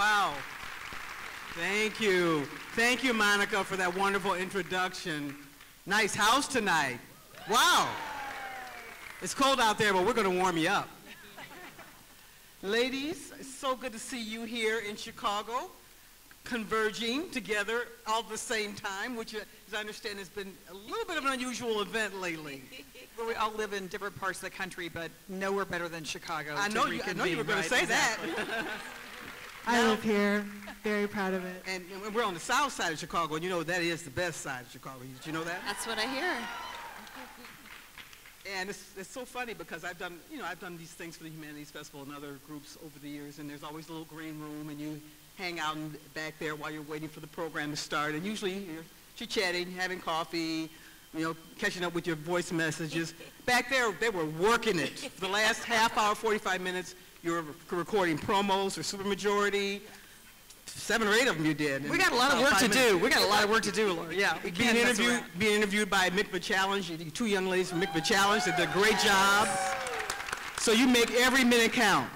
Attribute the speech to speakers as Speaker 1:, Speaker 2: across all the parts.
Speaker 1: Wow. Thank you. Thank you, Monica, for that wonderful introduction. Nice house tonight. Wow. It's cold out there, but we're going to warm you up. Ladies, it's so good to see you here in Chicago, converging together all at the same time, which, as I understand, has been a little bit of an unusual event lately.
Speaker 2: Well, we all live in different parts of the country, but nowhere better than Chicago.
Speaker 1: I know you, I know you were going
Speaker 2: right?
Speaker 1: to say
Speaker 2: Exactly.
Speaker 1: that.
Speaker 3: I
Speaker 1: Now-
Speaker 3: live here. Very proud of it.
Speaker 1: And and we're on the south side of Chicago, and you know that is the best side of Chicago. Did you know that?
Speaker 4: That's what I hear.
Speaker 1: And it's, it's so funny because I've done, you know, I've done these things for the Humanities Festival and other groups over the years, and there's always a little green room, and you hang out in, back there while you're waiting for the program to start, and usually you're chit-chatting, having coffee, you know, catching up with your voice messages. Back there, they were working it. For the last half hour, 45 minutes, you were recording promos for Supermajority. Seven or eight of them you did.
Speaker 2: We got a lot of
Speaker 1: oh,
Speaker 2: work to
Speaker 1: five
Speaker 2: do. We got a lot of work to do, Laura. Yeah, we
Speaker 1: Being
Speaker 2: can't
Speaker 1: interviewed, being interviewed by Mikva Challenge, you- two young ladies from Mikva Challenge that did a great job. So you make every minute count.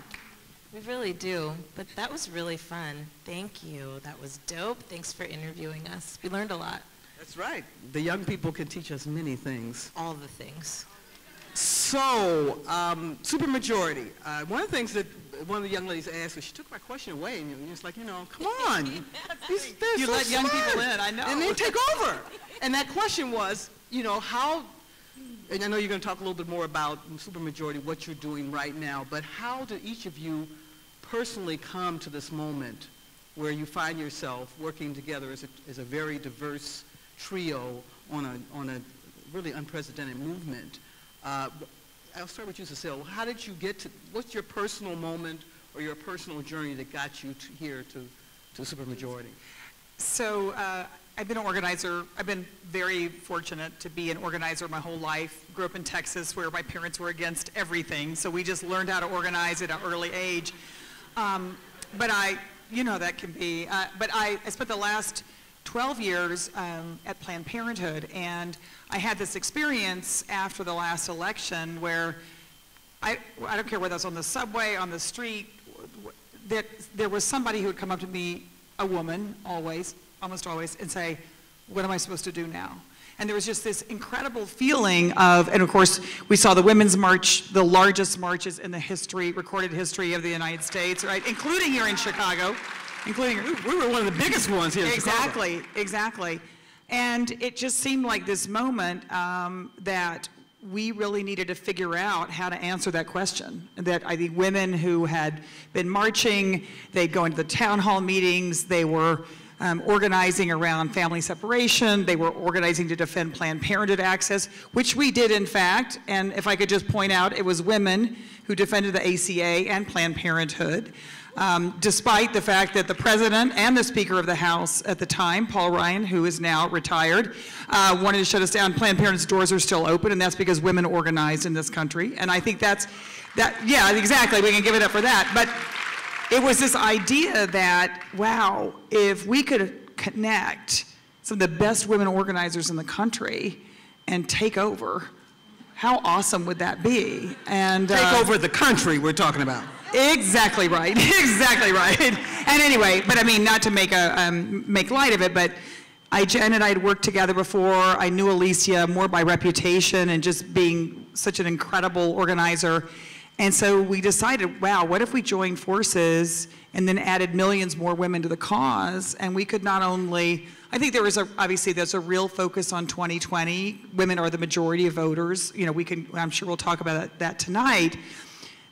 Speaker 4: We really do. But that was really fun. Thank you. That was dope. Thanks for interviewing us. We learned a lot.
Speaker 1: That's right. The young people can teach us many things.
Speaker 4: All the things.
Speaker 1: So, um, supermajority. Uh, one of the things that one of the young ladies asked was, she took my question away, and it was like, you know, come on. These-
Speaker 2: You
Speaker 1: so
Speaker 2: let young people in, I know.
Speaker 1: And they take over. And that question was, you know, how, and I know you're going to talk a little bit more about supermajority, what you're doing right now, but how do each of you personally come to this moment where you find yourself working together as a, as a very diverse trio on a, on a really unprecedented movement? Uh, I'll start with you, Cecile. How did you get to, what's your personal moment or your personal journey that got you to here to, to supermajority?
Speaker 2: So uh, I've been an organizer. I've been very fortunate to be an organizer my whole life. Grew up in Texas where my parents were against everything, so we just learned how to organize at an early age. Um, but I, you know, that can be. Uh, but I, I spent the last 12 years um, at Planned Parenthood, and I had this experience after the last election where I, I don't care whether it's on the subway, on the street, that there was somebody who would come up to me, a woman, always, almost always, and say, what am I supposed to do now? And there was just this incredible feeling of, and of course, we saw the Women's March, the largest marches in the history, recorded history of the United States, right, including here in Chicago, including
Speaker 1: We, we were one of the biggest ones here.
Speaker 2: Exactly, exactly. And it just seemed like this moment um, that we really needed to figure out how to answer that question. That I think women who had been marching, they'd go into the town hall meetings, they were um, organizing around family separation, they were organizing to defend Planned Parenthood access, which we did in fact. And if I could just point out, it was women who defended the ACA and Planned Parenthood um, despite the fact that the president and the Speaker of the House at the time, Paul Ryan, who is now retired, uh, wanted to shut us down. Planned Parenthood's doors are still open, and that's because women organized in this country. And I think that's, that, yeah, exactly, we can give it up for that. But it was this idea that, wow, if we could connect some of the best women organizers in the country and take over, how awesome would that be? And
Speaker 1: Take
Speaker 2: uh,
Speaker 1: over the country we're talking about.
Speaker 2: Exactly right. exactly right. And anyway, but I mean, not to make a um, make light of it, but Ai-jen and I had worked together before. I knew Alicia more by reputation and just being such an incredible organizer. And so we decided, wow, what if we joined forces and then added millions more women to the cause? And we could not only, I think there is a, obviously there's a real focus on 2020. Women are the majority of voters. You know, we can, I'm sure we'll talk about that, that tonight.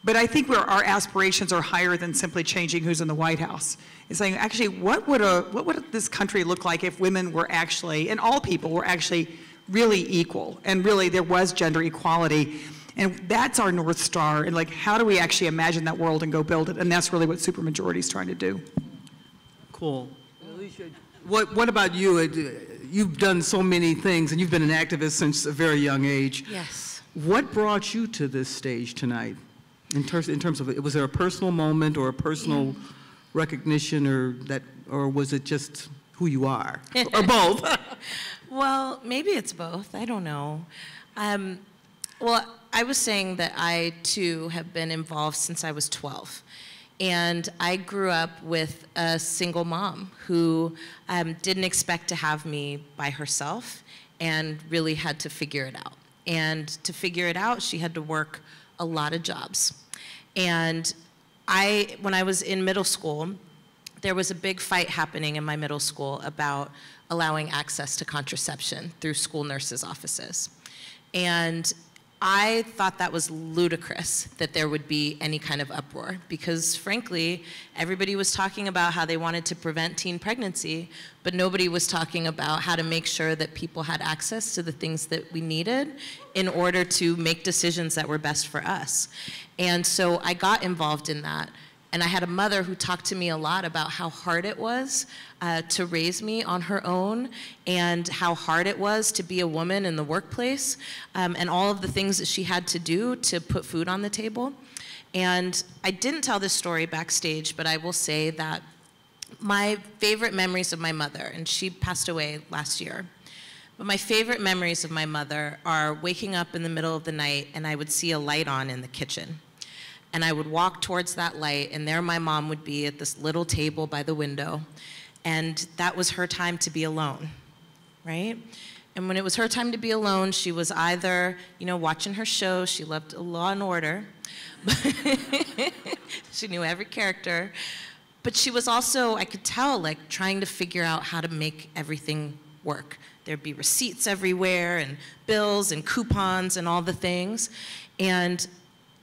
Speaker 2: But I think where our aspirations are higher than simply changing who's in the White House. Is saying, actually, what would, a, what would this country look like if women were actually, and all people were actually really equal, and really there was gender equality. And that's our North Star, and like, how do we actually imagine that world and go build it? And that's really what Supermajority is trying to do.
Speaker 1: Cool. Alicia, what, what about you? Uh, You've done so many things, and you've been an activist since a very young age.
Speaker 4: Yes.
Speaker 1: What brought you to this stage tonight? In terms, in terms of, it, was there a personal moment or a personal recognition, or that, or was it just who you are, or both?
Speaker 4: Well, maybe it's both. I don't know. Um, well, I was saying that I too have been involved since I was 12. And I grew up with a single mom who um, didn't expect to have me by herself and really had to figure it out. And to figure it out, she had to work a lot of jobs. And I, when I was in middle school, there was a big fight happening in my middle school about allowing access to contraception through school nurses' offices. And I thought that was ludicrous that there would be any kind of uproar because, frankly, everybody was talking about how they wanted to prevent teen pregnancy, but nobody was talking about how to make sure that people had access to the things that we needed in order to make decisions that were best for us. And so I got involved in that. And I had a mother who talked to me a lot about how hard it was uh, to raise me on her own and how hard it was to be a woman in the workplace um, and all of the things that she had to do to put food on the table. And I didn't tell this story backstage, but I will say that my favorite memories of my mother, and she passed away last year, but my favorite memories of my mother are waking up in the middle of the night and I would see a light on in the kitchen and I would walk towards that light, and there my mom would be at this little table by the window, and that was her time to be alone, right? And when it was her time to be alone, she was either, you know, watching her show, she loved Law and Order, she knew every character, but she was also, I could tell, like trying to figure out how to make everything work. There'd be receipts everywhere, and bills, and coupons, and all the things. And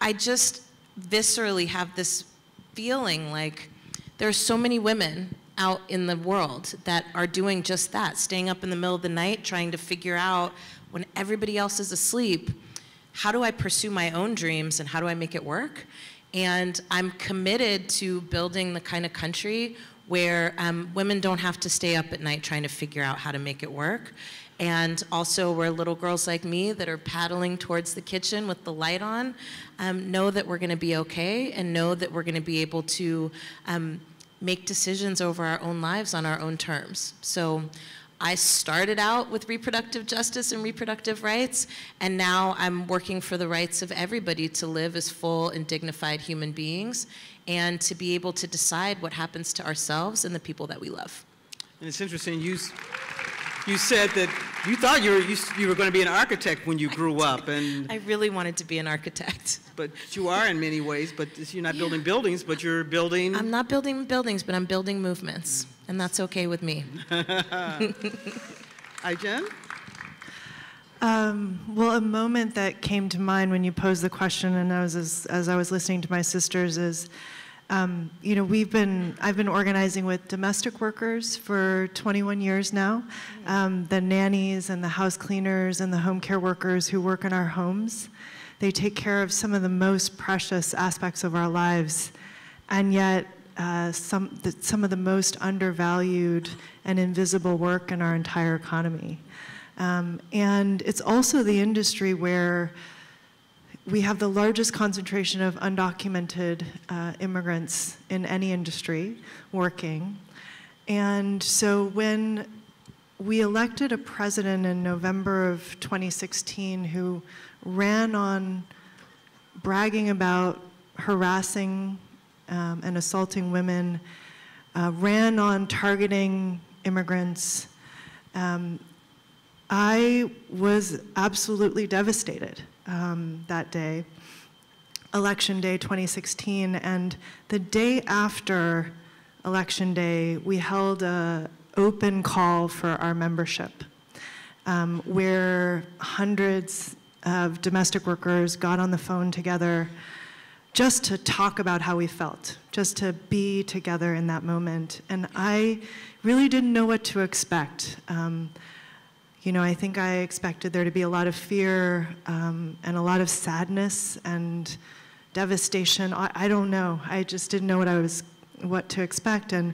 Speaker 4: I just, viscerally have this feeling like there are so many women out in the world that are doing just that, staying up in the middle of the night trying to figure out when everybody else is asleep, how do I pursue my own dreams and how do I make it work? And I'm committed to building the kind of country where um, women don't have to stay up at night trying to figure out how to make it work. And also, where little girls like me that are paddling towards the kitchen with the light on um, know that we're going to be okay and know that we're going to be able to um, make decisions over our own lives on our own terms. So I started out with reproductive justice and reproductive rights, and now I'm working for the rights of everybody to live as full and dignified human beings and to be able to decide what happens to ourselves and the people that we love.
Speaker 1: And it's interesting, you, you said that you thought you were, you, you were going to be an architect when you grew up, and
Speaker 4: I really wanted to be an architect.
Speaker 1: but you are in many ways. But you're not building buildings, but you're building.
Speaker 4: I'm not building buildings, but I'm building movements, and that's okay with me.
Speaker 1: Ai-jen.
Speaker 3: Um, well, a moment that came to mind when you posed the question, and I was as, as I was listening to my sisters, is, um, you know, we've been I've been organizing with domestic workers for 21 years now, um, the nannies and the house cleaners and the home care workers who work in our homes. They take care of some of the most precious aspects of our lives, and yet uh, some the, some of the most undervalued and invisible work in our entire economy. Um, and it's also the industry where we have the largest concentration of undocumented uh, immigrants in any industry working. And so when we elected a president in November of 2016 who ran on bragging about harassing um, and assaulting women, uh, ran on targeting immigrants, um, I was absolutely devastated um, that day, Election Day 2016. And the day after Election Day, we held an open call for our membership, um, where hundreds of domestic workers got on the phone together just to talk about how we felt, just to be together in that moment. And I really didn't know what to expect. Um, you know, I think I expected there to be a lot of fear um, and a lot of sadness and devastation. I, I, don't know. I just didn't know what I was, what to expect. And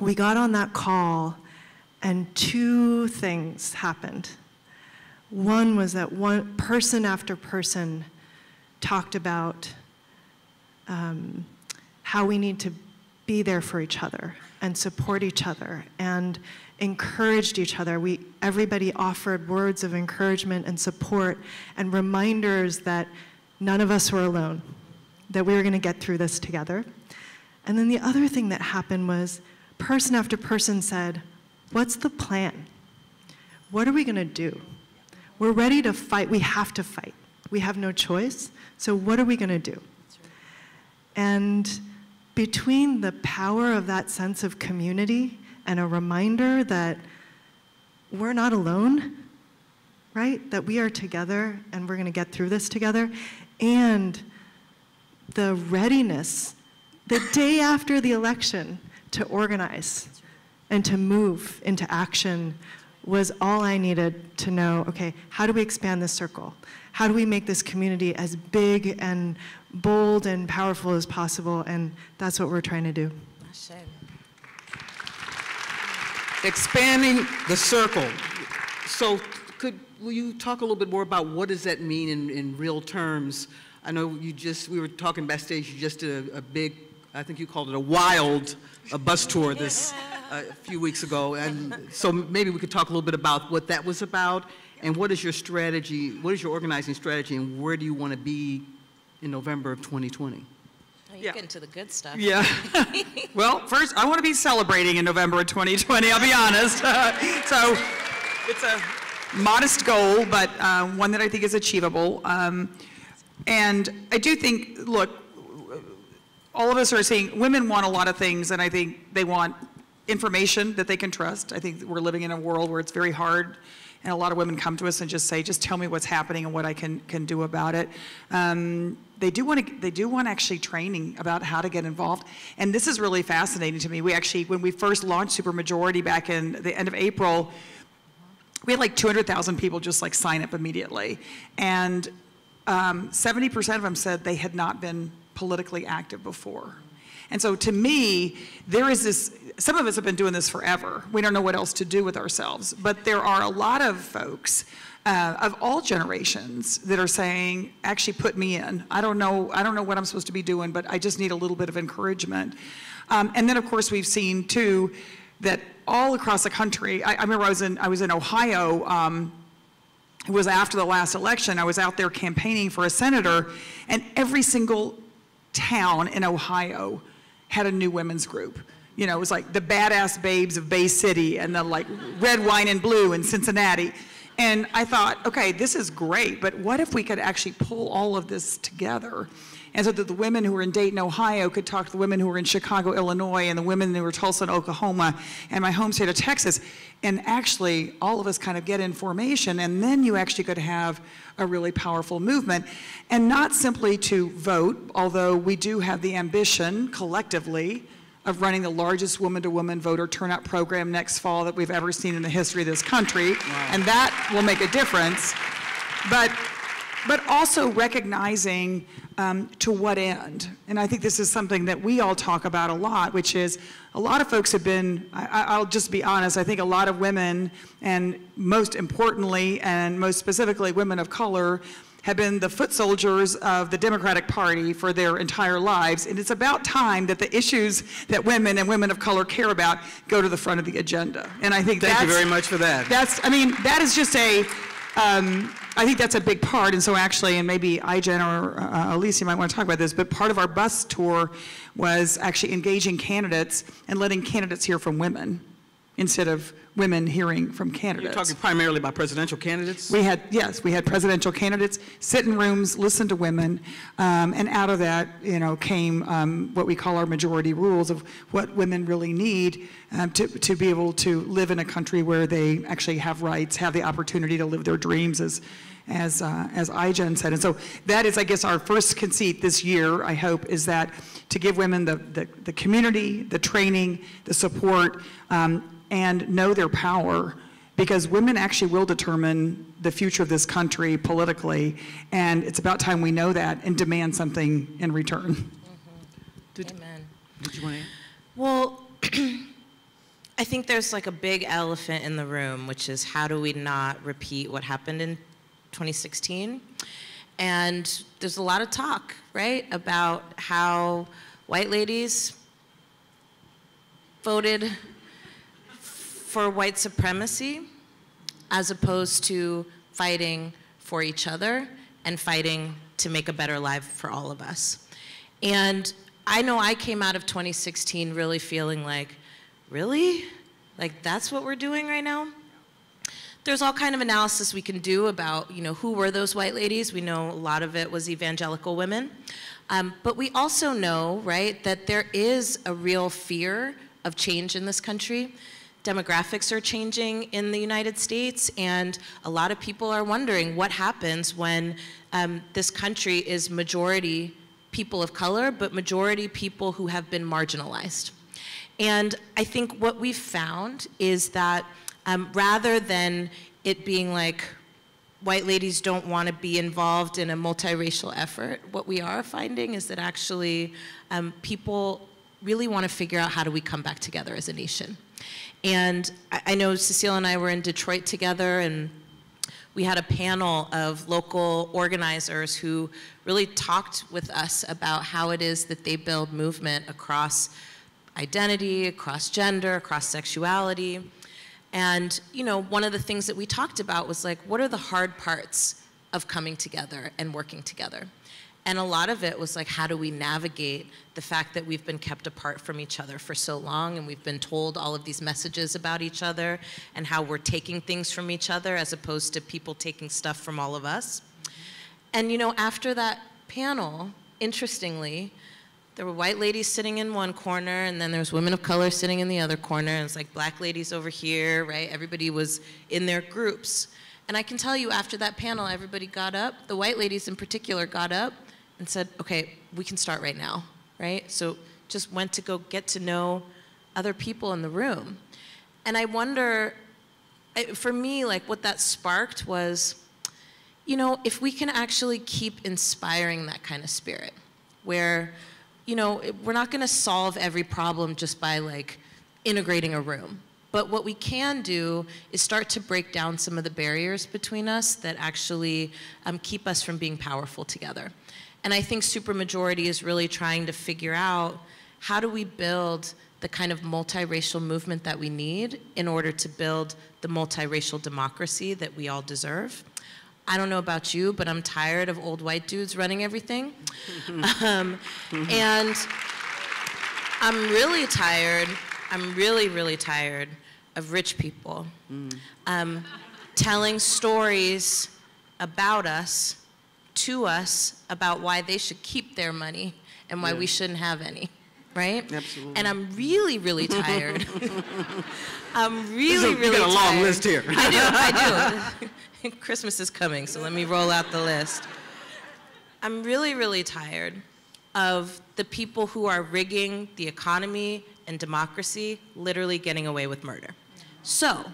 Speaker 3: we got on that call, and two things happened. One was that one person after person talked about um, how we need to be there for each other and support each other and encouraged each other. We, everybody offered words of encouragement and support and reminders that none of us were alone, that we were going to get through this together. And then the other thing that happened was person after person said, What's the plan? What are we going to do? We're ready to fight. We have to fight. We have no choice. So, what are we going to do? And between the power of that sense of community and a reminder that we're not alone, right? That we are together and we're going to get through this together, and the readiness the day after the election to organize and to move into action was all I needed to know okay, how do we expand this circle? How do we make this community as big and bold and powerful as possible? And that's what we're trying to do.
Speaker 1: Expanding the circle. So could, will you talk a little bit more about what does that mean in, in real terms? I know you just, we were talking backstage, you just did a, a big, I think you called it a wild a bus tour this, uh, a few weeks ago. And so maybe we could talk a little bit about what that was about and what is your strategy, what is your organizing strategy and where do you want to be in November of 2020?
Speaker 4: You
Speaker 2: Yeah.
Speaker 4: get into the good stuff.
Speaker 2: Yeah. well, first, I want to be celebrating in November of 2020, I'll be honest. so it's a modest goal, but uh, one that I think is achievable. Um, and I do think, look, all of us are seeing women want a lot of things, and I think they want information that they can trust. I think we're living in a world where it's very hard, and a lot of women come to us and just say, "Just tell me what's happening and what I can can do about it." Um, they do want to. They do want actually training about how to get involved, and this is really fascinating to me. We actually, when we first launched Supermajority back in the end of April, we had like 200,000 people just like sign up immediately. And um, 70% of them said they had not been politically active before. And so to me, there is this, some of us have been doing this forever. We don't know what else to do with ourselves. But there are a lot of folks uh, of all generations that are saying, actually put me in. I don't know, I don't know what I'm supposed to be doing, but I just need a little bit of encouragement. Um, and then of course we've seen too, that all across the country, I, I remember I was in, I was in Ohio, um, it was after the last election. I was out there campaigning for a senator, and every single town in Ohio had a new women's group. You know, it was like the badass babes of Bay City and the like red, wine, and blue in Cincinnati. And I thought, okay, this is great, but what if we could actually pull all of this together? And so that the women who were in Dayton, Ohio could talk to the women who were in Chicago, Illinois, and the women who were in Tulsa Oklahoma, and my home state of Texas. And actually, all of us kind of get in formation, and then you actually could have a really powerful movement. And not simply to vote, although we do have the ambition collectively of running the largest woman-to-woman voter turnout program next fall that we've ever seen in the history of this country. And that will make a difference. But but also recognizing um, to what end. And I think this is something that we all talk about a lot, which is a lot of folks have been, I, I'll just be honest, I think a lot of women, and most importantly, and most specifically, women of color, have been the foot soldiers of the Democratic Party for their entire lives. And it's about time that the issues that women and women of color care about go to the front of the agenda. And I think
Speaker 1: Thank you very much for that.
Speaker 2: that's, I mean, that is just a, um, I think that's a big part. And so actually, and maybe Ai-jen or uh, Alicia might want to talk about this, but part of our bus tour was actually engaging candidates and letting candidates hear from women instead of women hearing from candidates.
Speaker 1: You're talking primarily about presidential candidates?
Speaker 2: We had, yes, we had presidential candidates sit in rooms, listen to women, um, and out of that, you know, came um, what we call our majority rules of what women really need um, to, to be able to live in a country where they actually have rights, have the opportunity to live their dreams, as, as, uh, as Ai-jen said. And so that is, I guess, our first conceit this year, I hope, is that to give women the, the, the community, the training, the support, um, and know their power because women actually will determine the future of this country politically, and it's about time we know that and demand something in return. Mm-hmm.
Speaker 4: Amen.
Speaker 1: Did you want to?
Speaker 4: Well, I think there's like a big elephant in the room, which is how do we not repeat what happened in 2016? And there's a lot of talk, right, about how white ladies voted for white supremacy as opposed to fighting for each other and fighting to make a better life for all of us. And I know I came out of 2016 really feeling like, really? Like that's what we're doing right now? There's all kind of analysis we can do about, you know, who were those white ladies. We know a lot of it was evangelical women. Um, but we also know, right, that there is a real fear of change in this country. Demographics are changing in the United States, and a lot of people are wondering what happens when um, this country is majority people of color, but majority people who have been marginalized. And I think what we've found is that um, rather than it being like white ladies don't want to be involved in a multiracial effort, what we are finding is that actually um, people really want to figure out how do we come back together as a nation. And I, I know Cecile and I were in Detroit together and we had a panel of local organizers who really talked with us about how it is that they build movement across identity, across gender, across sexuality. And, you know, one of the things that we talked about was like, what are the hard parts of coming together and working together? And a lot of it was like, how do we navigate the fact that we've been kept apart from each other for so long and we've been told all of these messages about each other and how we're taking things from each other as opposed to people taking stuff from all of us. And, you know, after that panel, interestingly, there were white ladies sitting in one corner, and then there was women of color sitting in the other corner, and it's like black ladies over here, right? Everybody was in their groups. And I can tell you after that panel, everybody got up, the white ladies in particular got up and said, okay, we can start right now, right? So just went to go get to know other people in the room. And I wonder, for me, like what that sparked was, you know, if we can actually keep inspiring that kind of spirit, where you know, we're not going to solve every problem just by like integrating a room. But what we can do is start to break down some of the barriers between us that actually um, keep us from being powerful together. And I think supermajority is really trying to figure out how do we build the kind of multiracial movement that we need in order to build the multiracial democracy that we all deserve. I don't know about you, but I'm tired of old white dudes running everything. um, and I'm really tired, I'm really, really tired of rich people um, telling stories about us, to us, about why they should keep their money and why yeah. we shouldn't have any right?
Speaker 1: Absolutely.
Speaker 4: And I'm really, really tired. I'm really,
Speaker 1: a,
Speaker 4: really. You
Speaker 1: got a
Speaker 4: tired.
Speaker 1: long list here.
Speaker 4: I do. I do. Christmas is coming, so let me roll out the list. I'm really, really tired of the people who are rigging the economy and democracy literally getting away with murder. So,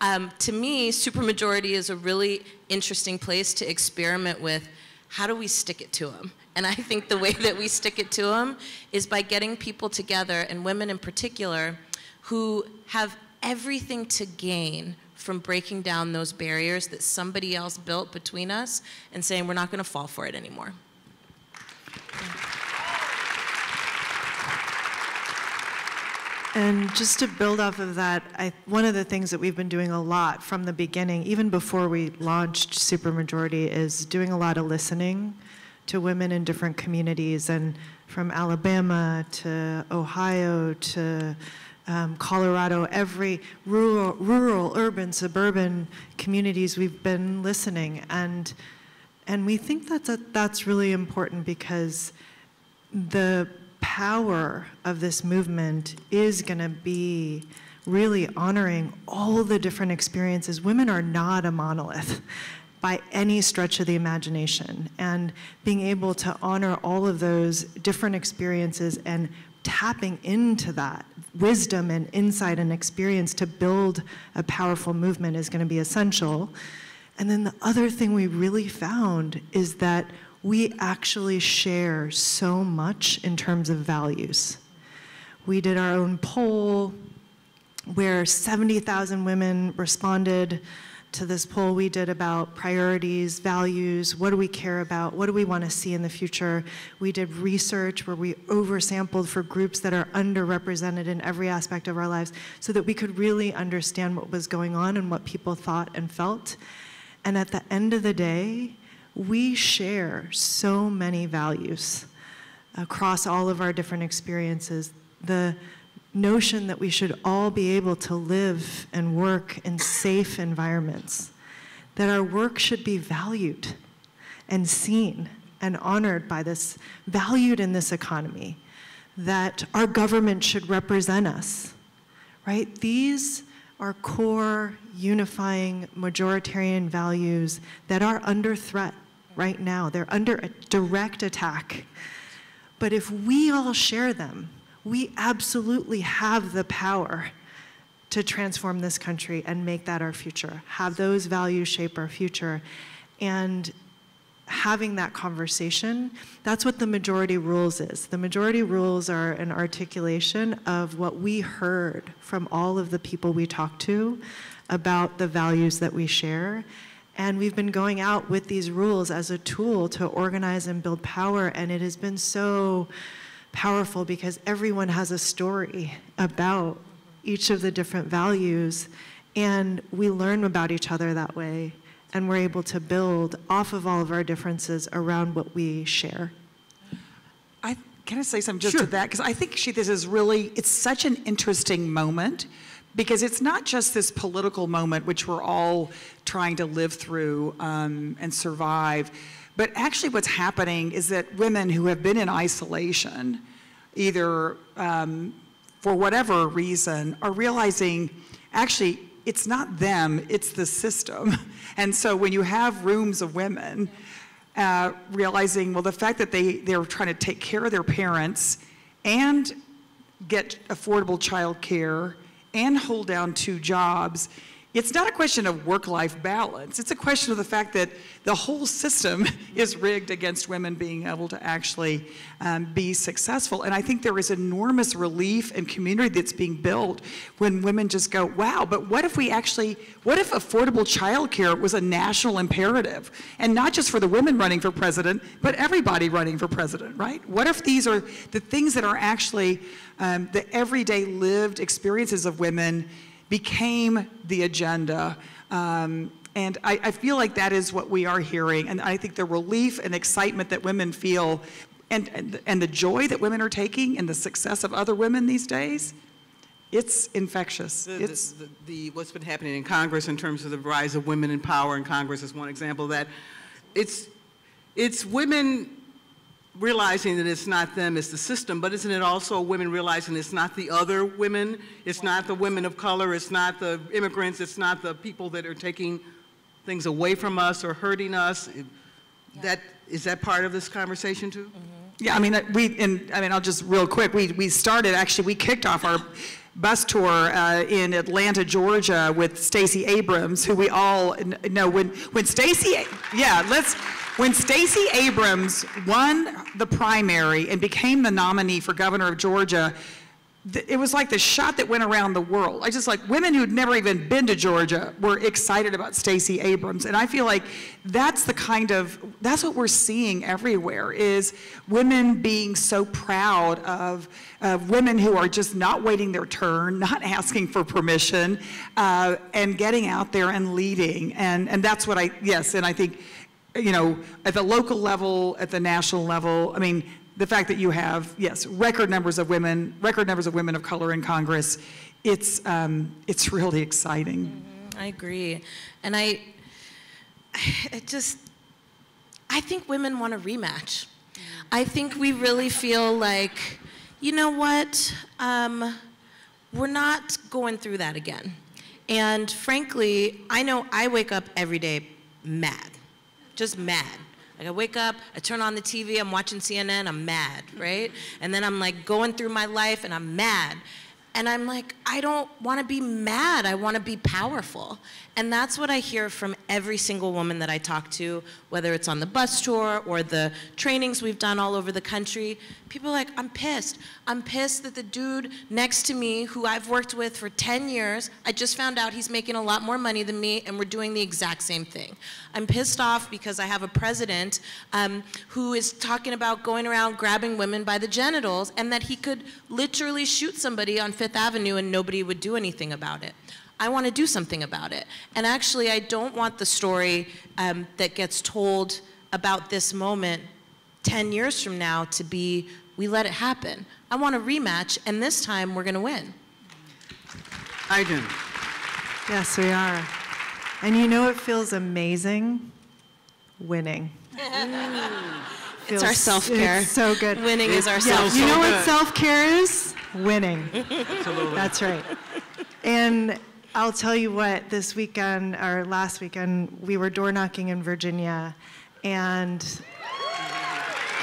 Speaker 4: um, to me, supermajority is a really interesting place to experiment with how do we stick it to them? And I think the way that we stick it to them is by getting people together, and women in particular, who have everything to gain from breaking down those barriers that somebody else built between us and saying we're not going to fall for it anymore.
Speaker 3: And just to build off of that, I, one of the things that we've been doing a lot from the beginning, even before we launched Supermajority, is doing a lot of listening to women in different communities, and from Alabama to Ohio to um, Colorado, every rural, rural, urban, suburban communities, we've been listening. And, and we think that's, a, that's really important because the power of this movement is going to be really honoring all the different experiences. Women are not a monolith by any stretch of the imagination. And being able to honor all of those different experiences and tapping into that wisdom and insight and experience to build a powerful movement is going to be essential. And then the other thing we really found is that we actually share so much in terms of values. We did our own poll where 70,000 women responded to this poll we did about priorities, values, what do we care about, what do we want to see in the future. We did research where we oversampled for groups that are underrepresented in every aspect of our lives so that we could really understand what was going on and what people thought and felt. And at the end of the day, we share so many values across all of our different experiences, the notion that we should all be able to live and work in safe environments, that our work should be valued and seen and honored by this, valued in this economy, that our government should represent us, right? These are core, unifying, majoritarian values that are under threat right now. They're under a direct attack. But if we all share them, we absolutely have the power to transform this country and make that our future, have those values shape our future. And having that conversation, that's what the majority rules is. The majority rules are an articulation of what we heard from all of the people we talked to about the values that we share. And we've been going out with these rules as a tool to organize and build power, and it has been so powerful because everyone has a story about each of the different values, and we learn about each other that way, and we're able to build off of all of our differences around what we share.
Speaker 2: I, can I say something just
Speaker 1: Sure.
Speaker 2: to that? Because I think she, this is really, it's such an interesting moment because it's not just this political moment which we're all trying to live through um, and survive, but actually what's happening is that women who have been in isolation, either um, for whatever reason, are realizing actually it's not them, it's the system. And so when you have rooms of women, uh, realizing, well, the fact that they, they're trying to take care of their parents and get affordable child care and hold down two jobs, it's not a question of work-life balance. It's a question of the fact that the whole system is rigged against women being able to actually um, be successful. And I think there is enormous relief and community that's being built when women just go, wow, but what if we actually, what if affordable childcare was a national imperative? And not just for the women running for president, but everybody running for president, right? What if these are the things that are actually um, the everyday lived experiences of women became the agenda. Um, and I, I feel like that is what we are hearing. And I think the relief and excitement that women feel and, and, and the joy that women are taking and the success of other women these days, it's infectious.
Speaker 1: The,
Speaker 2: It's,
Speaker 1: the, the, what's been happening in Congress in terms of the rise of women in power in Congress is one example of that. It's, it's women realizing that it's not them, it's the system, but isn't it also women realizing it's not the other women, it's not the women of color, it's not the immigrants, it's not the people that are taking things away from us or hurting us? It- That, is that part of this conversation too?
Speaker 2: Yeah, I mean, uh, we, and, I mean, I'll just real quick, we, we started, actually, we kicked off our bus tour uh, in Atlanta, Georgia with Stacey Abrams, who we all know, when, when Stacey, yeah, let's, when Stacey Abrams won the primary and became the nominee for governor of Georgia, it was like the shot that went around the world. I just like women who'd never even been to Georgia were excited about Stacey Abrams, and I feel like that's the kind of that's what we're seeing everywhere is women being so proud of, of women who are just not waiting their turn, not asking for permission, uh, and getting out there and leading, and and that's what I yes, and I think you know, at the local level, at the national level, I mean, the fact that you have, yes, record numbers of women, record numbers of women of color in Congress, it's, um, it's really exciting.
Speaker 4: I agree. And I, it just, I think women want a rematch. I think we really feel like, you know what, um, we're not going through that again. And frankly, I know I wake up every day mad, just mad. Like I wake up, I turn on the TV, I'm watching CNN, I'm mad, right? And then I'm like going through my life and I'm mad. And I'm like, I don't want to be mad. I want to be powerful. And that's what I hear from every single woman that I talk to, whether it's on the bus tour or the trainings we've done all over the country. People are like, I'm pissed. I'm pissed that the dude next to me, who I've worked with for 10 years, I just found out he's making a lot more money than me, and we're doing the exact same thing. I'm pissed off because I have a president um, who is talking about going around grabbing women by the genitals, and that he could literally shoot somebody on Fifth Avenue and nobody would do anything about it. I want to do something about it. And actually, I don't want the story um, that gets told about this moment 10 years from now to be we let it happen. I want a rematch, and this time we're going to win.
Speaker 1: I do.
Speaker 3: Yes, we are. And you know it feels amazing? Winning.
Speaker 4: It's our self-care.
Speaker 3: It's so good.
Speaker 4: Winning is our
Speaker 3: Yeah,
Speaker 4: self care.
Speaker 3: you know what self-care is? Winning. That's right. And I'll tell you what, this weekend, or last weekend, we were door knocking in Virginia, and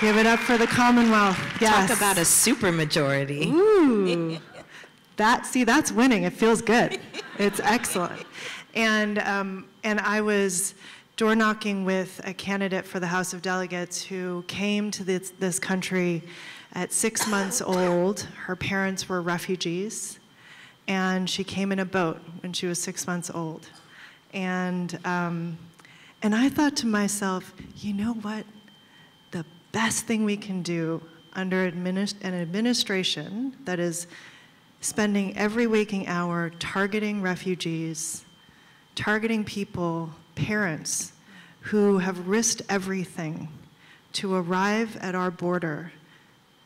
Speaker 3: give it up for the Commonwealth. Yes.
Speaker 4: Talk about a supermajority.
Speaker 3: Ooh, that see that's winning. It feels good. It's excellent. And um, and I was door knocking with a candidate for the House of Delegates who came to this this country at six months old. Her parents were refugees, and she came in a boat when she was six months old. And um, and I thought to myself, you know what? the best thing we can do under adminis- an administration that is spending every waking hour targeting refugees, targeting people, parents who have risked everything to arrive at our border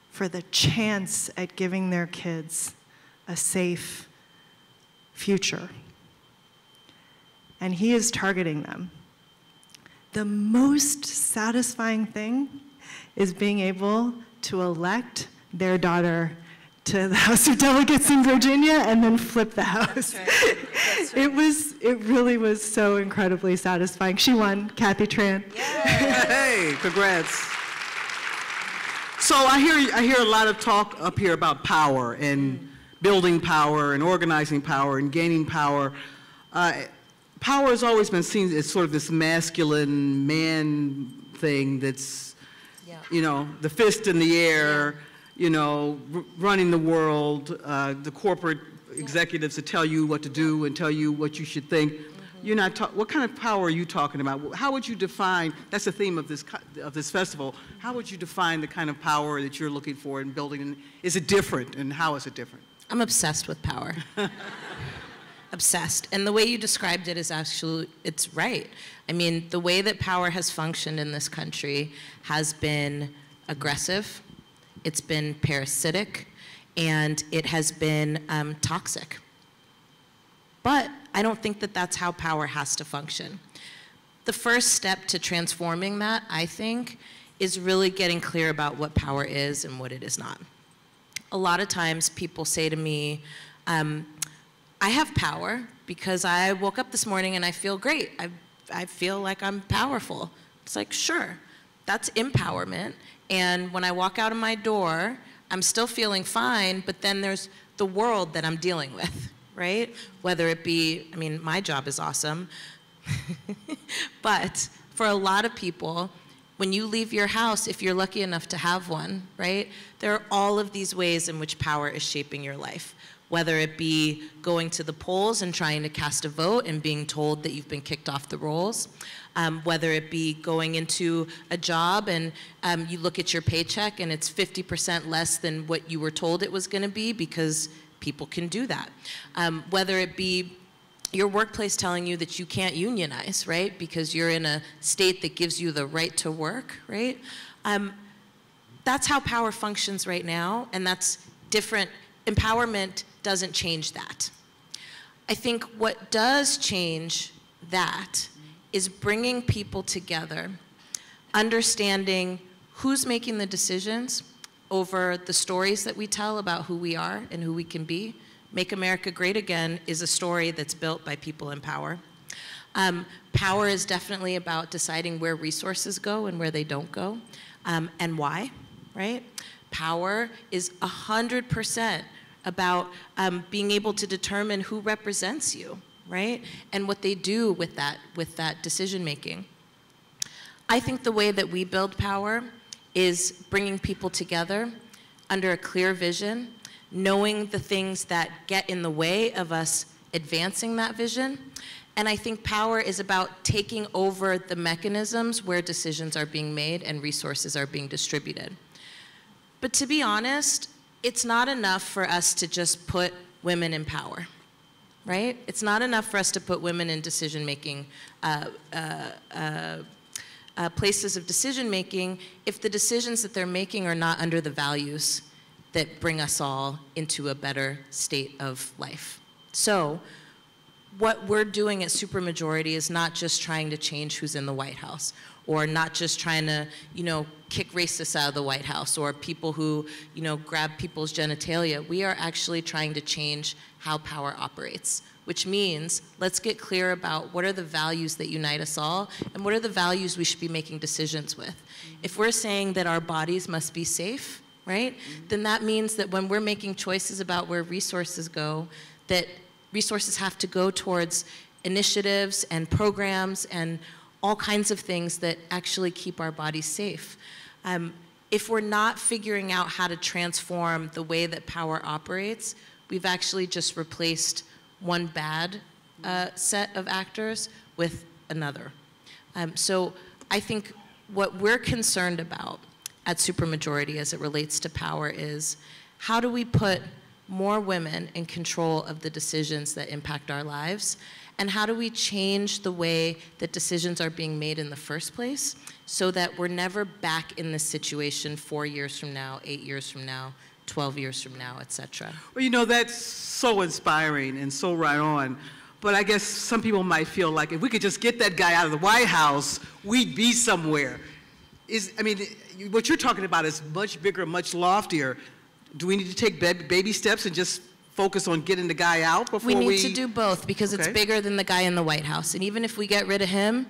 Speaker 3: for the chance at giving their kids a safe future. And he is targeting them the most satisfying thing is being able to elect their daughter to the House of Delegates in Virginia and then flip the House. It was, it really was so incredibly satisfying. She won, Kathy Tran.
Speaker 1: Hey, congrats. So I hear, I hear a lot of talk up here about power and building power and organizing power and gaining power. Uh, power has always been seen as sort of this masculine man thing that's,
Speaker 4: Yeah.
Speaker 1: you know, the fist in the air, you know, r- running the world, uh, the corporate executives that tell you what to do and tell you what you should think. You're not what kind of power are you talking about? How would you define, that's the theme of this, of this festival, how would you define the kind of power that you're looking for in building? And Is it different and how is it different?
Speaker 4: I'm obsessed with power. obsessed. And the way you described it is actually, it's right. I mean, the way that power has functioned in this country has been aggressive, it's been parasitic, and it has been um, toxic. But I don't think that that's how power has to function. The first step to transforming that, I think, is really getting clear about what power is and what it is not. A lot of times people say to me, um, I have power because I woke up this morning and I feel great. I, I feel like I'm powerful. It's like, sure, that's empowerment. And when I walk out of my door, I'm still feeling fine, but then there's the world that I'm dealing with, right? Whether it be, I mean, my job is awesome, but for a lot of people, when you leave your house, if you're lucky enough to have one, right, there are all of these ways in which power is shaping your life. Whether it be going to the polls and trying to cast a vote and being told that you've been kicked off the rolls, um, whether it be going into a job and um, you look at your paycheck and it's 50% less than what you were told it was going to be because people can do that. Um, whether it be your workplace telling you that you can't unionize, right? Because you're in a state that gives you the right to work, right? Um, that's how power functions right now, and that's different. Empowerment doesn't change that. I think what does change that is bringing people together, understanding who's making the decisions over the stories that we tell about who we are and who we can be. Make America Great Again is a story that's built by people in power. Um, power is definitely about deciding where resources go and where they don't go, um, and why, right? Power is 100% about um, being able to determine who represents you, right? And what they do with that, with that decision making. I think the way that we build power is bringing people together under a clear vision, knowing the things that get in the way of us advancing that vision. And I think power is about taking over the mechanisms where decisions are being made and resources are being distributed. But to be honest, it's not enough for us to just put women in power, right? It's not enough for us to put women in decision making uh, uh, uh, uh, places of decision making if the decisions that they're making are not under the values that bring us all into a better state of life. So, what we're doing at Supermajority is not just trying to change who's in the White House or not just trying to, you know, kick racists out of the White House or people who, you know, grab people's genitalia. We are actually trying to change how power operates, which means let's get clear about what are the values that unite us all and what are the values we should be making decisions with. If we're saying that our bodies must be safe, right, then that means that when we're making choices about where resources go, that resources have to go towards initiatives and programs and all kinds of things that actually keep our bodies safe. Um, if we're not figuring out how to transform the way that power operates, we've actually just replaced one bad uh, set of actors with another. Um, so I think what we're concerned about at Supermajority as it relates to power is how do we put more women in control of the decisions that impact our lives? And how do we change the way that decisions are being made in the first place so that we're never back in this situation four years from now, eight years from now, 12 years from now, et cetera?
Speaker 1: Well, you know, that's so inspiring and so right on. But I guess some people might feel like if we could just get that guy out of the White House, we'd be somewhere. Is, I mean, what you're talking about is much bigger, much loftier. Do we need to take baby steps and just focus on getting the guy out before we?
Speaker 4: We need
Speaker 1: we...
Speaker 4: to do both because
Speaker 1: okay.
Speaker 4: it's bigger than the guy in the White House. And even if we get rid of him,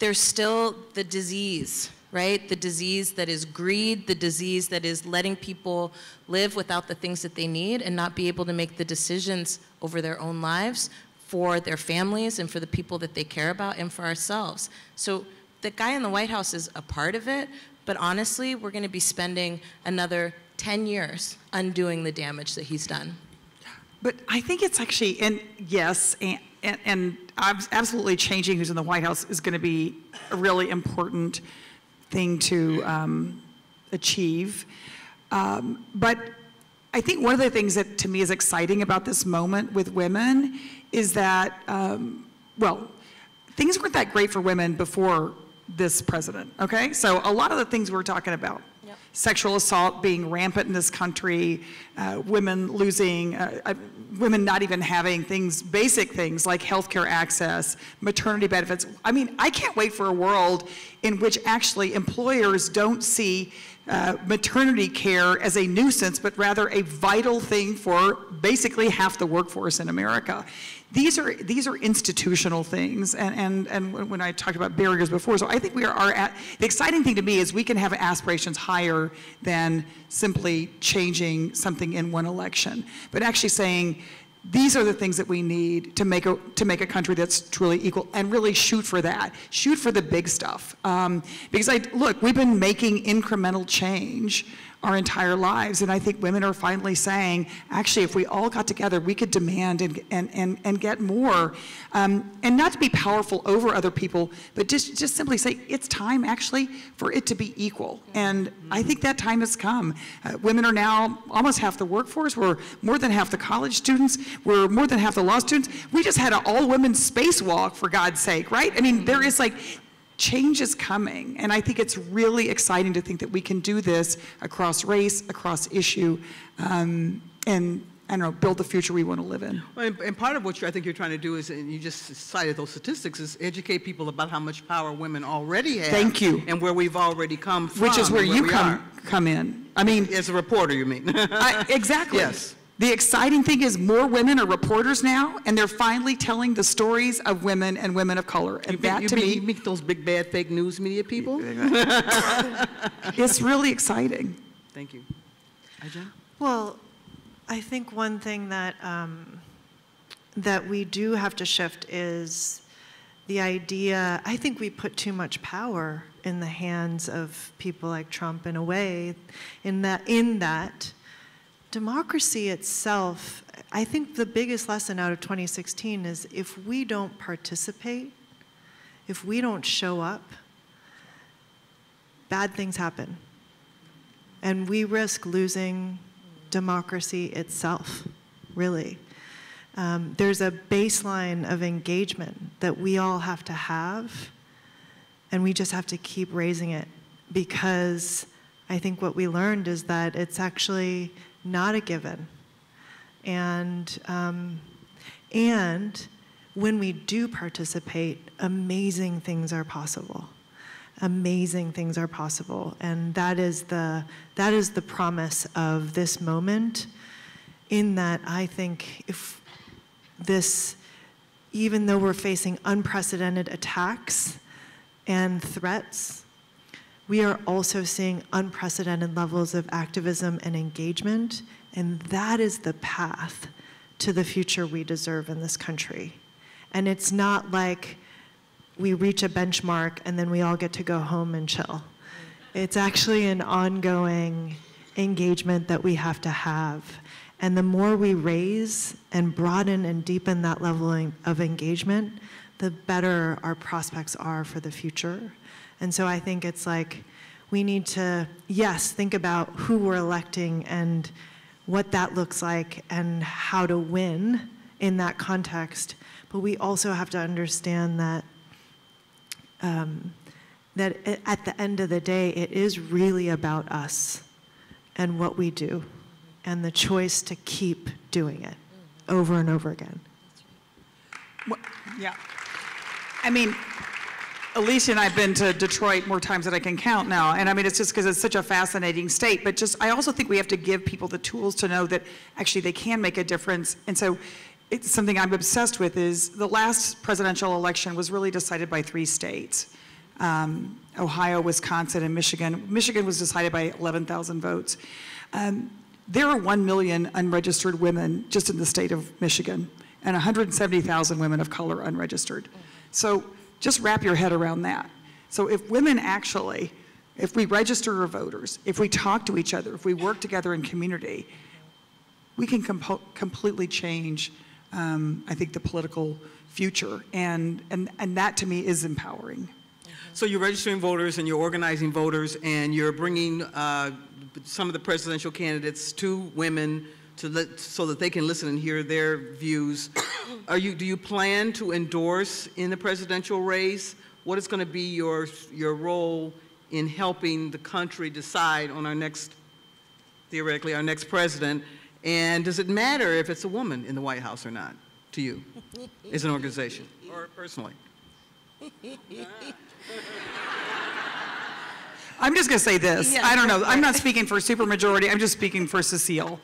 Speaker 4: there's still the disease, right? The disease that is greed, the disease that is letting people live without the things that they need and not be able to make the decisions over their own lives for their families and for the people that they care about and for ourselves. So the guy in the White House is a part of it, but honestly, we're going to be spending another 10 years undoing the damage that he's done.
Speaker 2: But I think it's actually, and yes, and, and, and absolutely changing who's in the White House is going to be a really important thing to um, achieve. Um, but I think one of the things that to me is exciting about this moment with women is that, um, well, things weren't that great for women before this president, okay? So a lot of the things we're talking about, sexual assault being rampant in this country, uh, women losing, uh, uh, women not even having things, basic things like healthcare access, maternity benefits. I mean, I can't wait for a world in which actually employers don't see uh, maternity care as a nuisance, but rather a vital thing for basically half the workforce in America. These are, these are institutional things, and, and, and when I talked about barriers before, so I think we are, are at, the exciting thing to me is we can have aspirations higher than simply changing something in one election, but actually saying, these are the things that we need to make a to make a country that's truly equal and really shoot for that shoot for the big stuff. Um, because i look we've been making incremental change our entire lives. And I think women are finally saying, actually, if we all got together, we could demand and, and, and, and get more. Um, and not to be powerful over other people, but just, just simply say, it's time actually for it to be equal. And I think that time has come. Uh, women are now almost half the workforce. We're more than half the college students. We're more than half the law students. We just had an all women spacewalk, for God's sake, right? I mean, there is like, change is coming. And I think it's really exciting to think that we can do this across race, across issue, um, and I don't know, build the future we want to live in.
Speaker 1: Well, and, and, part of what I think you're trying to do is, and you just cited those statistics, is educate people about how much power women already have.
Speaker 2: Thank you.
Speaker 1: And where we've already come from.
Speaker 2: Which is where,
Speaker 1: where
Speaker 2: you come, come in. I mean.
Speaker 1: As a reporter, you mean.
Speaker 2: I, exactly.
Speaker 1: Yes.
Speaker 2: The exciting thing is more women are reporters now, and they're finally telling the stories of women and women of color. And
Speaker 1: you
Speaker 2: that
Speaker 1: you
Speaker 2: to me,
Speaker 1: you meet those big bad fake news media people.
Speaker 2: it's really exciting.
Speaker 1: Thank you. Ai-jen?
Speaker 3: Well, I think one thing that um, that we do have to shift is the idea. I think we put too much power in the hands of people like Trump in a way, in that in that democracy itself, I think the biggest lesson out of 2016 is if we don't participate, if we don't show up, bad things happen. And we risk losing democracy itself, really. Um, there's a baseline of engagement that we all have to have And we just have to keep raising it because I think what we learned is that it's actually not a given. And, um, and when we do participate, amazing things are possible. Amazing things are possible. And that is the, that is the promise of this moment, in that I think if this, even though we're facing unprecedented attacks and threats, we are also seeing unprecedented levels of activism and engagement, and that is the path to the future we deserve in this country. And it's not like we reach a benchmark and then we all get to go home and chill. It's actually an ongoing engagement that we have to have. And the more we raise and broaden and deepen that level of engagement, the better our prospects are for the future. And so I think it's like we need to, yes, think about who we're electing and what that looks like and how to win in that context. But we also have to understand that um, that at the end of the day, it is really about us and what we do and the choice to keep doing it over and over again.
Speaker 2: Well, Yeah. I mean, Alicia and I have been to Detroit more times than I can count now, and I mean, it's just because it's such a fascinating state, but just, I also think we have to give people the tools to know that actually they can make a difference. And so it's something I'm obsessed with is the last presidential election was really decided by three states. Um, Ohio, Wisconsin, and Michigan. Michigan was decided by 11,000 votes. Um, there are 1 million unregistered women just in the state of Michigan, and 170,000 women of color unregistered. So just wrap your head around that. So if women actually, if we register our voters, if we talk to each other, if we work together in community, we can compo- completely change, um, I think, the political future. And, and, and that to me is empowering.
Speaker 1: So you're registering voters and you're organizing voters and you're bringing uh, some of the presidential candidates to women to let, so that they can listen and hear their views. Are you, do you plan to endorse in the presidential race? What is going to be your, your role in helping the country decide on our next, theoretically, our next president? And does it matter if it's a woman in the White House or not to you as an organization or personally?
Speaker 2: I'm just going to say this.
Speaker 4: Yeah,
Speaker 2: I don't know. I'm not speaking for supermajority. I'm just speaking for Cecile.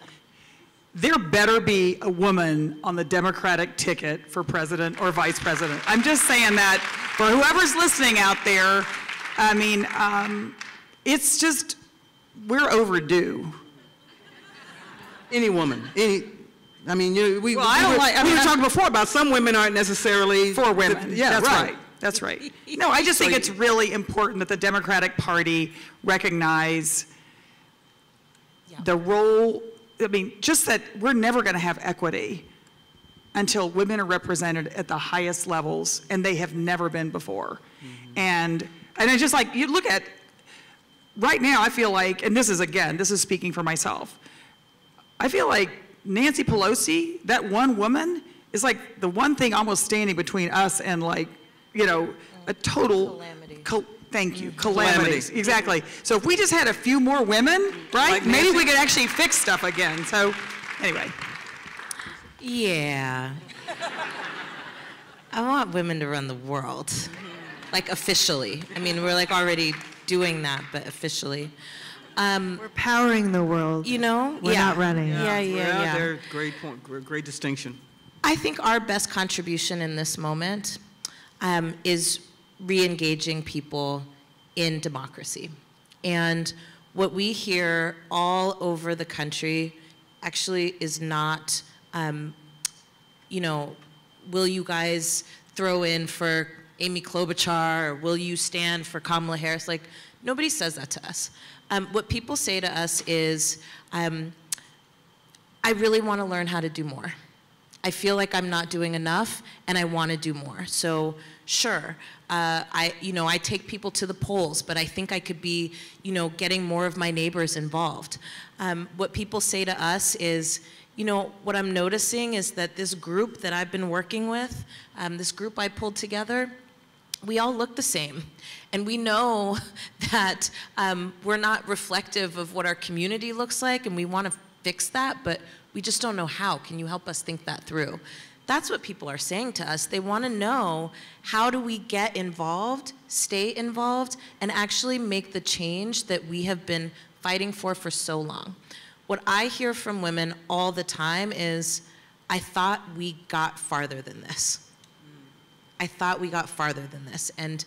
Speaker 2: There better be a woman on the Democratic ticket for president or vice president. I'm just saying that for whoever's listening out there. I mean, um, it's just, we're overdue.
Speaker 1: Any woman, any, I mean, you we,
Speaker 2: Well, I don't
Speaker 1: were,
Speaker 2: like- I
Speaker 1: we were
Speaker 2: I-
Speaker 1: talking before about some women aren't necessarily
Speaker 2: For women.
Speaker 1: Yeah,
Speaker 2: That's
Speaker 1: right.
Speaker 2: right. That's right. No, I just think
Speaker 1: So
Speaker 2: it's really important that the Democratic Party recognize the role, I mean, just that we're never going to have equity until women are represented at the highest levels, and they have never been before. Mm-hmm. And, and it's just like, you look at, right now, I feel like, and this is, again, this is speaking for myself, I feel like Nancy Pelosi, that one woman, is like the one thing almost standing between us and like, you know, a total.
Speaker 4: Calamity.
Speaker 2: Cal- thank you,
Speaker 1: Mm. Calamity.
Speaker 2: calamities. Exactly. So if we just had a few more women, right,
Speaker 1: Like
Speaker 2: maybe we could actually fix stuff again. So, anyway.
Speaker 4: Yeah. I want women to run the world, like officially. I mean, we're like already doing that, but officially. Um,
Speaker 3: We're powering the world.
Speaker 4: you know?
Speaker 3: We're
Speaker 4: yeah.
Speaker 3: not running it.
Speaker 4: Yeah, yeah,
Speaker 1: Well,
Speaker 4: yeah.
Speaker 1: there, great point, great distinction.
Speaker 4: I think our best contribution in this moment um, is re-engaging people in democracy. And what we hear all over the country actually is not, um, you know, will you guys throw in for Amy Klobuchar or will you stand for Kamala Harris? Like, nobody says that to us. Um, what people say to us is, um, I really want to learn how to do more. I feel like I'm not doing enough, and I want to do more. So, sure, uh, I, you know, I take people to the polls, but I think I could be, you know, getting more of my neighbors involved. Um, what people say to us is, you know, what I'm noticing is that this group that I've been working with, um, this group I pulled together, we all look the same. And we know that um, we're not reflective of what our community looks like, and we want to fix that, but we just don't know how. Can you help us think that through? That's what people are saying to us. They want to know how do we get involved, stay involved, and actually make the change that we have been fighting for for so long. What I hear from women all the time is, I thought we got farther than this. I thought we got farther than this. And